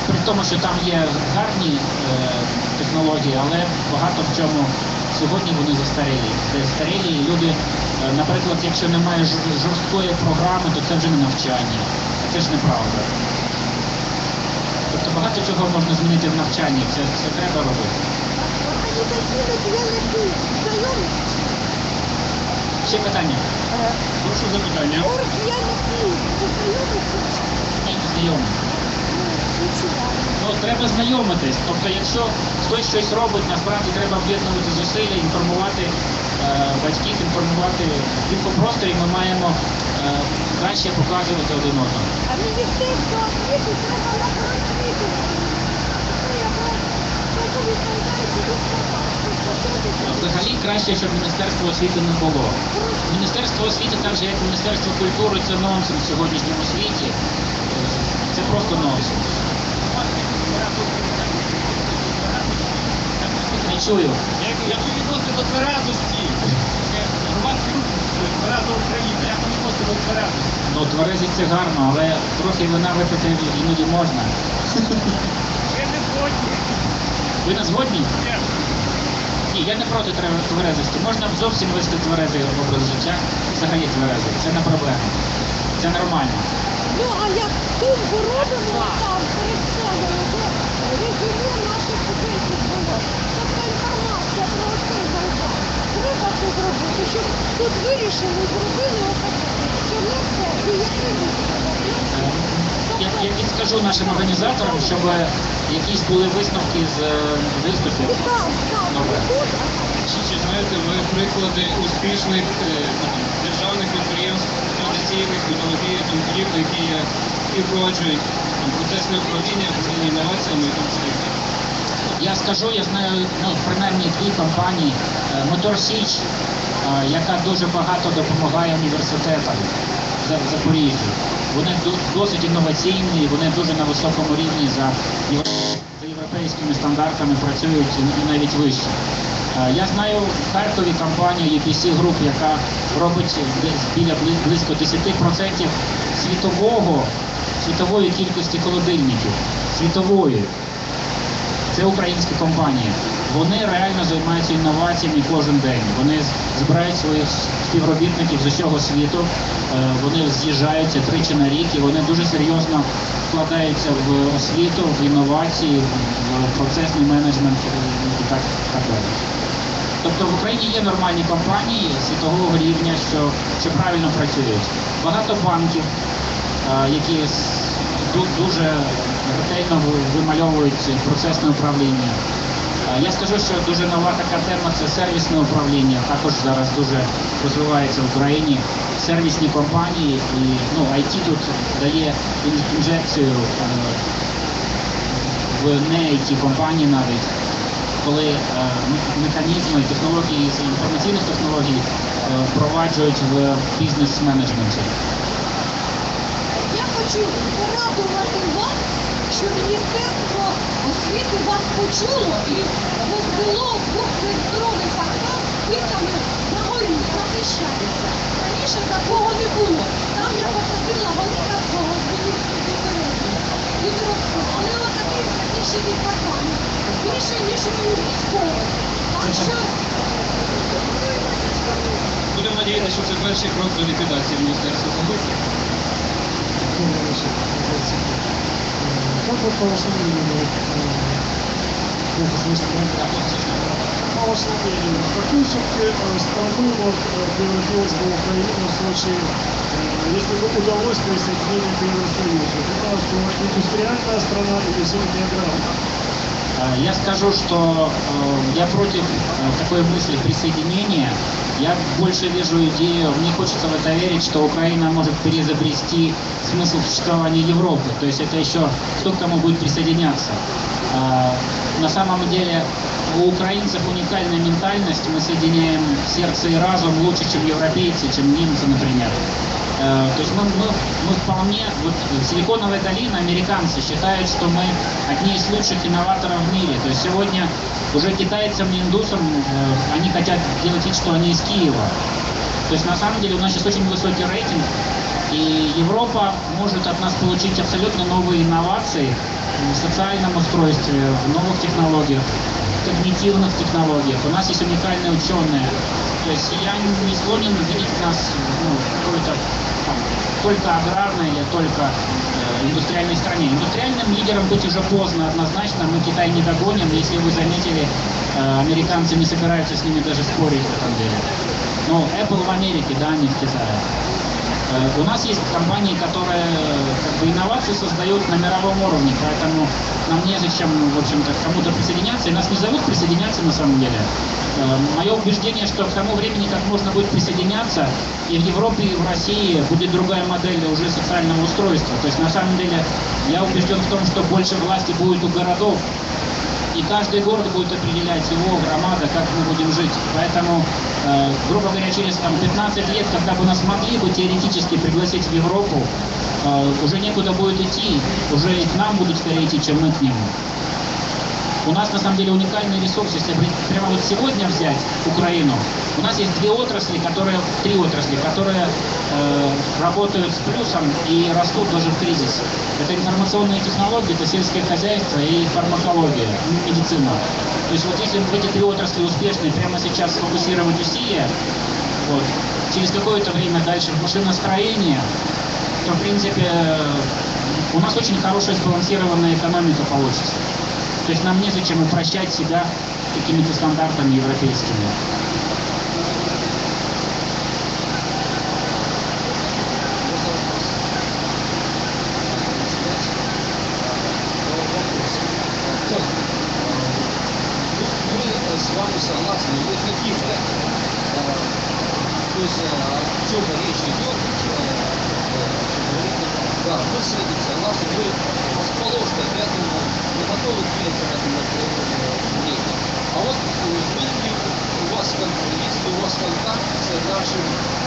при тому, що там є гарні е, технології, але багато в чому сьогодні вони застарілі. Застарілі люди, е, наприклад, якщо немає жорсткої програми, то це вже не навчання. А Це ж неправда. Тобто багато чого можна змінити в навчанні, це, це треба робити. Ще питання? Прошу запитання. Ні, не знайомі. Ну, треба знайомитись. Тобто, якщо хтось щось робить, насправді треба об'єднувати зусилля, інформувати е, батьків, інформувати в інфопросторі ми маємо е, краще показувати один. А Міністерство освіти треба від Взагалі краще, щоб Міністерство освіти не було. Міністерство освіти, так же як Міністерство культури, це нонсенс в сьогоднішньому світі. Е, Це просто нонсенс. Не чую. Як, як ви відносите до тверезості? Громадський рух Твереза Україна. Як ви відносите до тверезості? Ну, тверезість це гарно, але трохи вина випити іноді можна. Ви не згодні. Ви не згодні? Ні. Ні, я не проти тверезості. Можна зовсім вести тверезий образ життя, взагалі тверезий. Це не проблема. Це нормально. Ну, а як думку робимо там перед себе, то резюме наших студентів було. Тобто інформація про цей це зробити, щоб тут вирішили, зробили отаке, що не все, і як не Я, підскажу нашим організаторам, щоб якісь були висновки з е, виступів? Чи, чи знаєте ви приклади успішних е, державних підприємств, традиційних і які е, впроваджують процесне управління, управління інноваціями і тому подібне? Я скажу, я знаю ну, принаймні дві компанії. Е, Мотор Січ, е, яка дуже багато допомагає університетам в Запоріжжі. Вони досить інноваційні, вони дуже на високому рівні за, європейськими стандартами працюють і навіть вище. Е, Я знаю в Харкові компанію UPC Group, яка робить біля близько 10% світового, світової кількості холодильників. Світової. Це українська компанія. Вони реально займаються інноваціями кожен день. Вони збирають своїх співробітників з усього світу. Е, Вони з'їжджаються тричі на рік і вони дуже серйозно вкладаються в освіту, в інновації, в процесний менеджмент е, і так, далі. Тобто в Україні є нормальні компанії світового рівня, що, що правильно працюють. Багато банків, е, які дуже ретельно вимальовують процесне управління. Е, Я скажу, що дуже нова така тема це сервісне управління. Також зараз дуже розвивається в Україні. Сервісні компанії і ну, IT тут дає інжекцію е, в не IT компанії навіть, коли е, механізми, технології з інформаційних технологій впроваджують в бізнес-менеджменті. Я хочу порадувати вас, що Міністерство освіти вас почуло і розвело двох здорових акта списками на горі захищається. Раніше такого не було. Там я посадила з міністрів відросту, але отакий захищений паркан. Більше, ніж у військових. Так що Будемо надіятися, що це перший крок до ліквідації Міністерства культури. Как вот по вашему мнению, плохо слышно, да? по вашему мнению, в какую все-таки э, страну вот, превратилась бы Украина в случае, если бы удалось присоединение к Евросоюзу? Это что, индустриальная страна все-таки аграрная? Э, Я скажу, что э, я против э, такой мысли присоединения. Я больше вижу идею, мне хочется в это верить, что Украина может переизобрести смысл существования Европы. То есть это еще кто к кому будет присоединяться. Э, На самом деле у украинцев уникальная ментальность, мы соединяем сердце и разум лучше, чем европейцы, чем немцы, например. Э, То есть мы, мы, мы вполне, вот Силиконовая долина, американцы считают, что мы одни из лучших инноваторов в мире. То есть сегодня уже китайцам и индусам э, они хотят делать вид, что они из Киева. То есть на самом деле у нас сейчас очень высокий рейтинг, и Европа может от нас получить абсолютно новые инновации в социальном устройстве, в новых технологиях, в когнитивных технологиях. У нас есть уникальные ученые. То есть я не склонен видеть нас ну, какой-то только аграрной или только индустриальной стране. Индустриальным лидером быть уже поздно однозначно. Мы Китай не догоним. Если вы заметили, э, американцы не собираются с ними даже спорить в этом деле. Ну, Apple в Америке, да, не в Китае. Э, У нас есть компании, которые как бы инновации создают на мировом уровне, поэтому нам незачем, в общем-то, кому-то присоединяться, и нас не зовут присоединяться на самом деле. Э, Мое убеждение, что к тому времени, как можно будет присоединяться, и в Европе, и в России будет другая модель уже социального устройства. То есть, на самом деле, я убежден в том, что больше власти будет у городов, и каждый город будет определять его громада, как мы будем жить. Поэтому, э, грубо говоря, через там, 15 лет, когда бы нас могли бы теоретически пригласить в Европу, э, уже некуда будет идти, уже к нам будут скорее идти, чем мы к ним. У нас на самом деле уникальный ресурс, если прямо вот сегодня взять Украину, у нас есть две отрасли, которые, три отрасли, которые э, работают с плюсом и растут даже в кризис. Это информационные технологии, это сельское хозяйство и фармакология, медицина. То есть вот если в эти три отрасли успешны прямо сейчас сфокусировать усилия, вот, через какое-то время дальше в машиностроение, то, в принципе, э, у нас очень хорошая сбалансированная экономика получится. То есть нам незачем упрощать себя какими-то стандартами европейскими. чем речь идет, да, мы следуем согласно, мы расположены к этому, мы готовы двигаться к этому направлению. А вот э, если у вас, кон- если у вас контакт с нашим,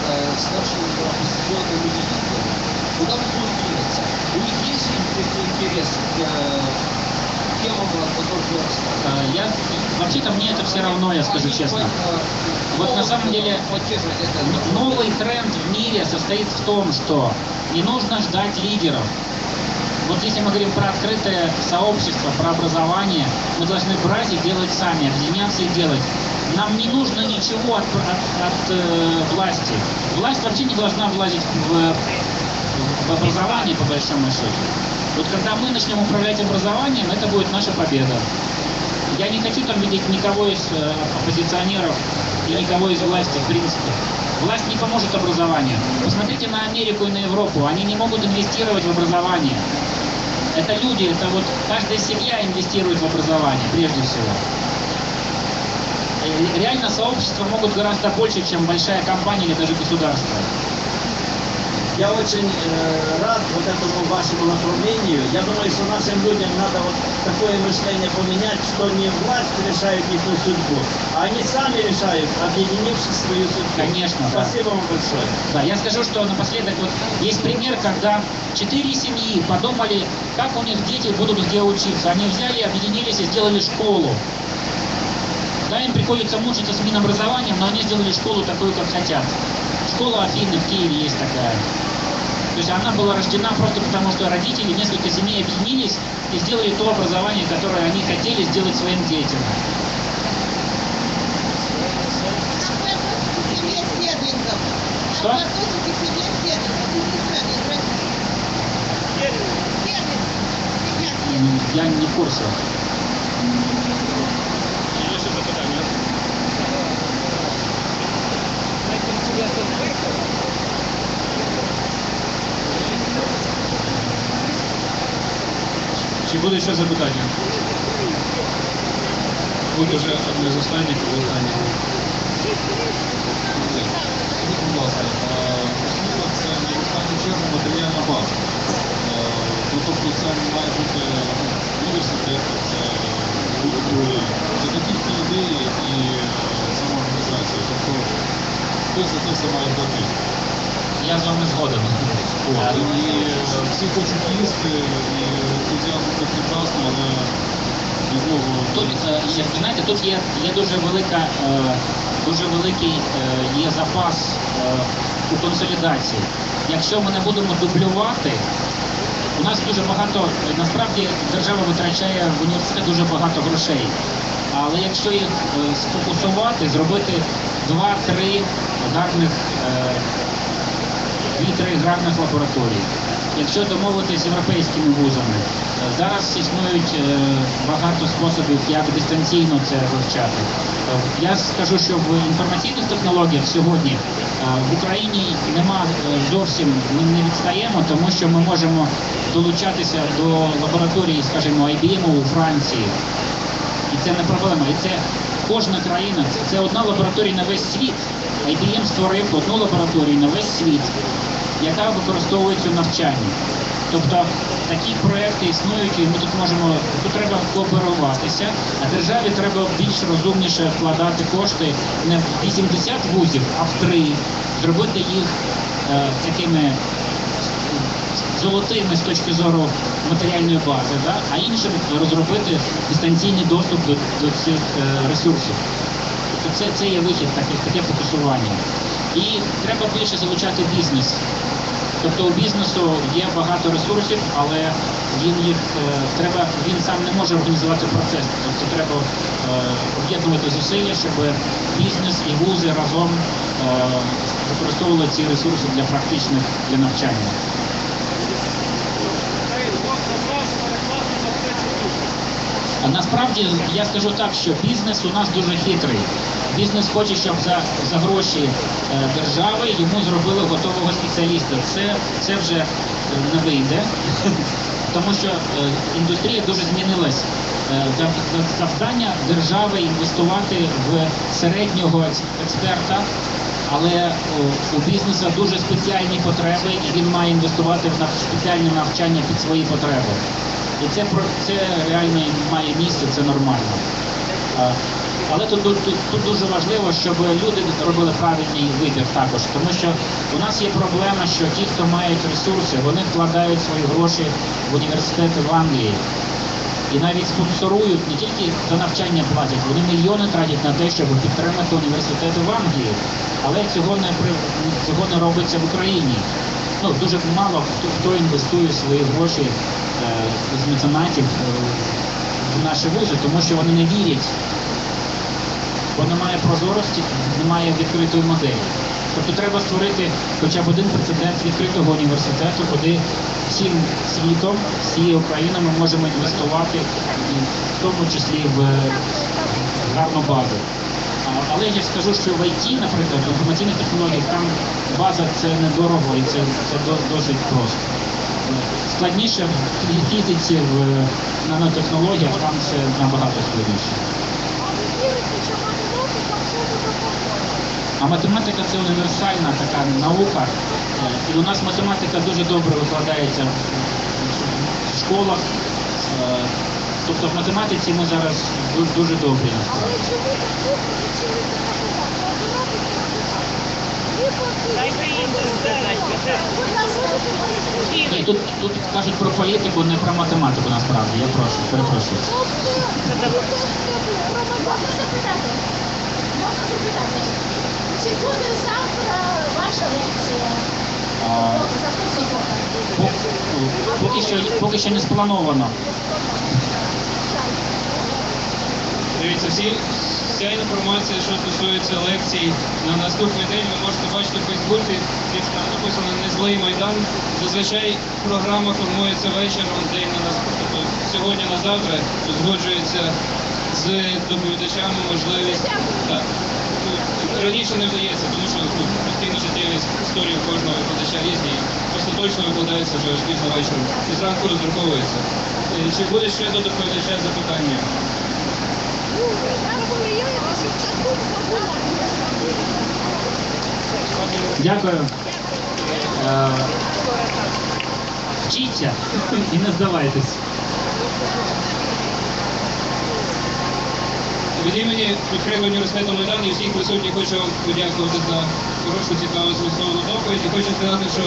э, с нашими оппозиционными лидерами, куда мы будем двигаться? У них есть ин- интерес к э, темам, о которых мы рассказываем? Э, Я, вообще-то мне это все равно, я скажу Они честно. Вот на самом деле Новый тренд в мире состоит в том, что не нужно ждать лидеров. Вот если мы говорим про открытое сообщество, про образование, мы должны брать и делать сами, объединяться и делать. Нам не нужно ничего от, от- от, э, власти. Власть вообще не должна влазить в, в образование, по большому счету. Вот когда мы начнем управлять образованием, это будет наша победа. Я не хочу там видеть никого из э, оппозиционеров и никого из власти, в принципе. Власть не поможет образованию. Посмотрите на Америку и на Европу. Они не могут инвестировать в образование. Это люди, это вот каждая семья инвестирует в образование, прежде всего. Э, Реально сообщества могут гораздо больше, чем большая компания или даже государство. Я очень э, рад вот этому вашему направлению. Я думаю, что нашим людям надо вот такое мышление поменять, что не власть решает их судьбу, а они сами решают, объединившись свою судьбу. Конечно, да. Спасибо вам большое. Да, я скажу, что напоследок вот есть пример, когда четыре семьи подумали, как у них дети будут где учиться. Они взяли, объединились и сделали школу. Да, им приходится мучиться с Минобразованием, но они сделали школу такую, как хотят. Школа Афины в Киеве есть такая. То есть она была рождена просто потому, что родители, несколько семей объединились и сделали то образование, которое они хотели сделать своим детям. Что? Я не в курсе. Є ще запитання? Чи буде ще запитання? Буде вже одне з останніх і останнє. Скажіть, будь ласка, а, можливо, це не в останню чергу матеріальна база. Е, Ну, тобто це не має бути ну, університет, це будь-якої, це такі ті ідеї і е, самоорганізація. Тобто хтось за це все має платити. Я з вами згоден. От, і е, всі хочуть їсти, і ентузіазм прекрасно, але і знову Тут, е, знаєте, тут є, є дуже велика, е, дуже великий е, є запас у консолідації. Якщо ми не будемо дублювати, у нас дуже багато, насправді держава витрачає в університет дуже багато грошей. Але якщо їх е, сфокусувати, зробити два-три гарних е, дві-три гарних лабораторії. Якщо домовитися з європейськими вузами, е, зараз існують е, багато способів, як дистанційно це вивчати. Е, Я скажу, що в інформаційних технологіях сьогодні в Україні нема зовсім ми не відстаємо, тому що ми можемо долучатися до лабораторії, скажімо, IBM у Франції. І це не проблема. І це кожна країна, це одна лабораторія на весь світ. IBM створив одну лабораторію на весь світ, яка використовується у навчанні. Тобто такі проекти існують, і ми тут можемо, тут треба кооперуватися, а державі треба більш розумніше вкладати кошти не в 80 вузів, а в три, зробити їх е, такими золотими з точки зору матеріальної бази, да? а іншим розробити дистанційний доступ до, до цих е, ресурсів. Це, це є вихід, таке, таке фокусування. І треба більше залучати бізнес. Тобто у бізнесу є багато ресурсів, але він їх е, треба, він сам не може організувати процес. Тобто треба е, об'єднувати зусилля, щоб бізнес і вузи разом е, використовували ці ресурси для практичних для навчання. А насправді я скажу так, що бізнес у нас дуже хитрий. Бізнес хоче, щоб за, за гроші е, держави йому зробили готового спеціаліста. Це, це вже е, не вийде, тому що е, індустрія дуже змінилась. Зав- зав- Завдання держави інвестувати в середнього експерта, але у бізнесу дуже спеціальні потреби, і він має інвестувати в спеціальне навчання під свої потреби. І це це реально має місце, це нормально. Але тут, тут, тут дуже важливо, щоб люди робили правильний вибір також, тому що у нас є проблема, що ті, хто мають ресурси, вони вкладають свої гроші в університети в Англії. І навіть спонсорують не тільки за навчання платять, вони мільйони тратять на те, щоб підтримати університети в Англії. Але цього не цього не робиться в Україні. Ну дуже мало хто, хто інвестує свої гроші е, з меценатів е, в наші вузи, тому що вони не вірять, бо немає прозорості, немає відкритої моделі. Тобто треба створити хоча б один прецедент відкритого університету, куди всім світом, всією Україною ми можемо інвестувати, і в тому числі в е, гарну базу. Але я скажу, що в ІТ, наприклад, в інформаційних технологіях, там база це недорого і це, це досить просто. Складніше в фізиці, в нанотехнологіях, там це набагато складніше. А ви вірите, що математика в цьому допоможе? А математика це універсальна така наука. Е, І у нас математика дуже добре викладається в школах. Е, Тобто в математиці ми зараз дуже добрі. Ні, тут, тут кажуть про політику, не про математику насправді. Я прошу, перепрошую. Можна запитати? Можна запитати? Чи буде завтра ваша лекція? А, Поки що, поки що не сплановано. Дивіться, всі, вся інформація, що стосується лекцій, на наступний день ви можете бачити в Фейсбуці, під там написано не злий майдан. Зазвичай програма формується вечором, день на нас, тобто сьогодні на завтра узгоджується з доповідачами можливість. Так. Раніше не вдається, тому що ну, постійно життєві історії кожного викладача різні. Остаточно викладається вже аж пізно вечором. І зранку розраховується. Е, Чи буде ще до доповідача запитання? Дякую. Е, Вчіться і не здавайтесь. Від імені відкритого університету Майдан і всіх присутніх хочу вам подякувати за хорошу цікаву змістовну доповідь. І хочу сказати, що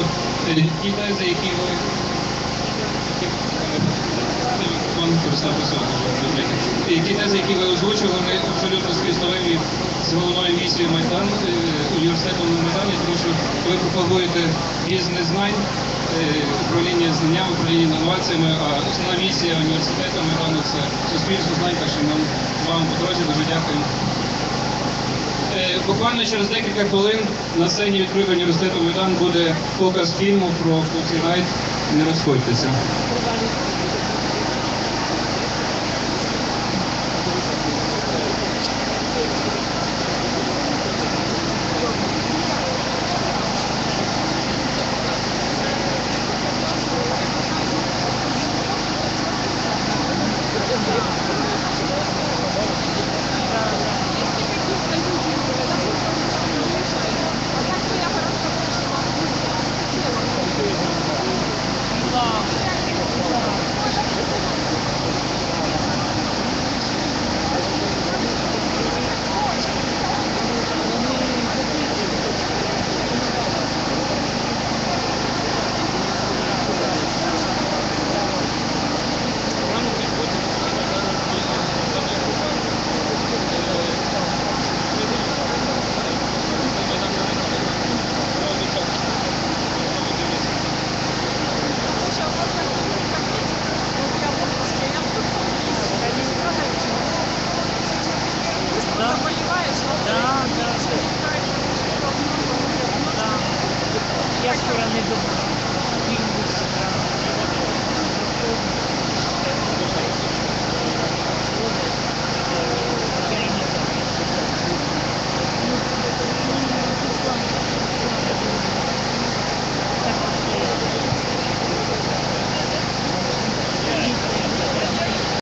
е, ті тези, які ви Пан Борислав Писов, І ті тези, які ви озвучили, вони абсолютно співставимі з головною місією Майдан, е, університету Майдані, тому що ви пропагуєте різне знань, е, управління знанням, управління інноваціями, а основна місія університету Майдану це суспільство знань, так що нам вам по дорозі дуже дякуємо. Е, Буквально через декілька хвилин на сцені відкритого університету Майдан буде показ фільму про Путінайт. Не розходьтеся.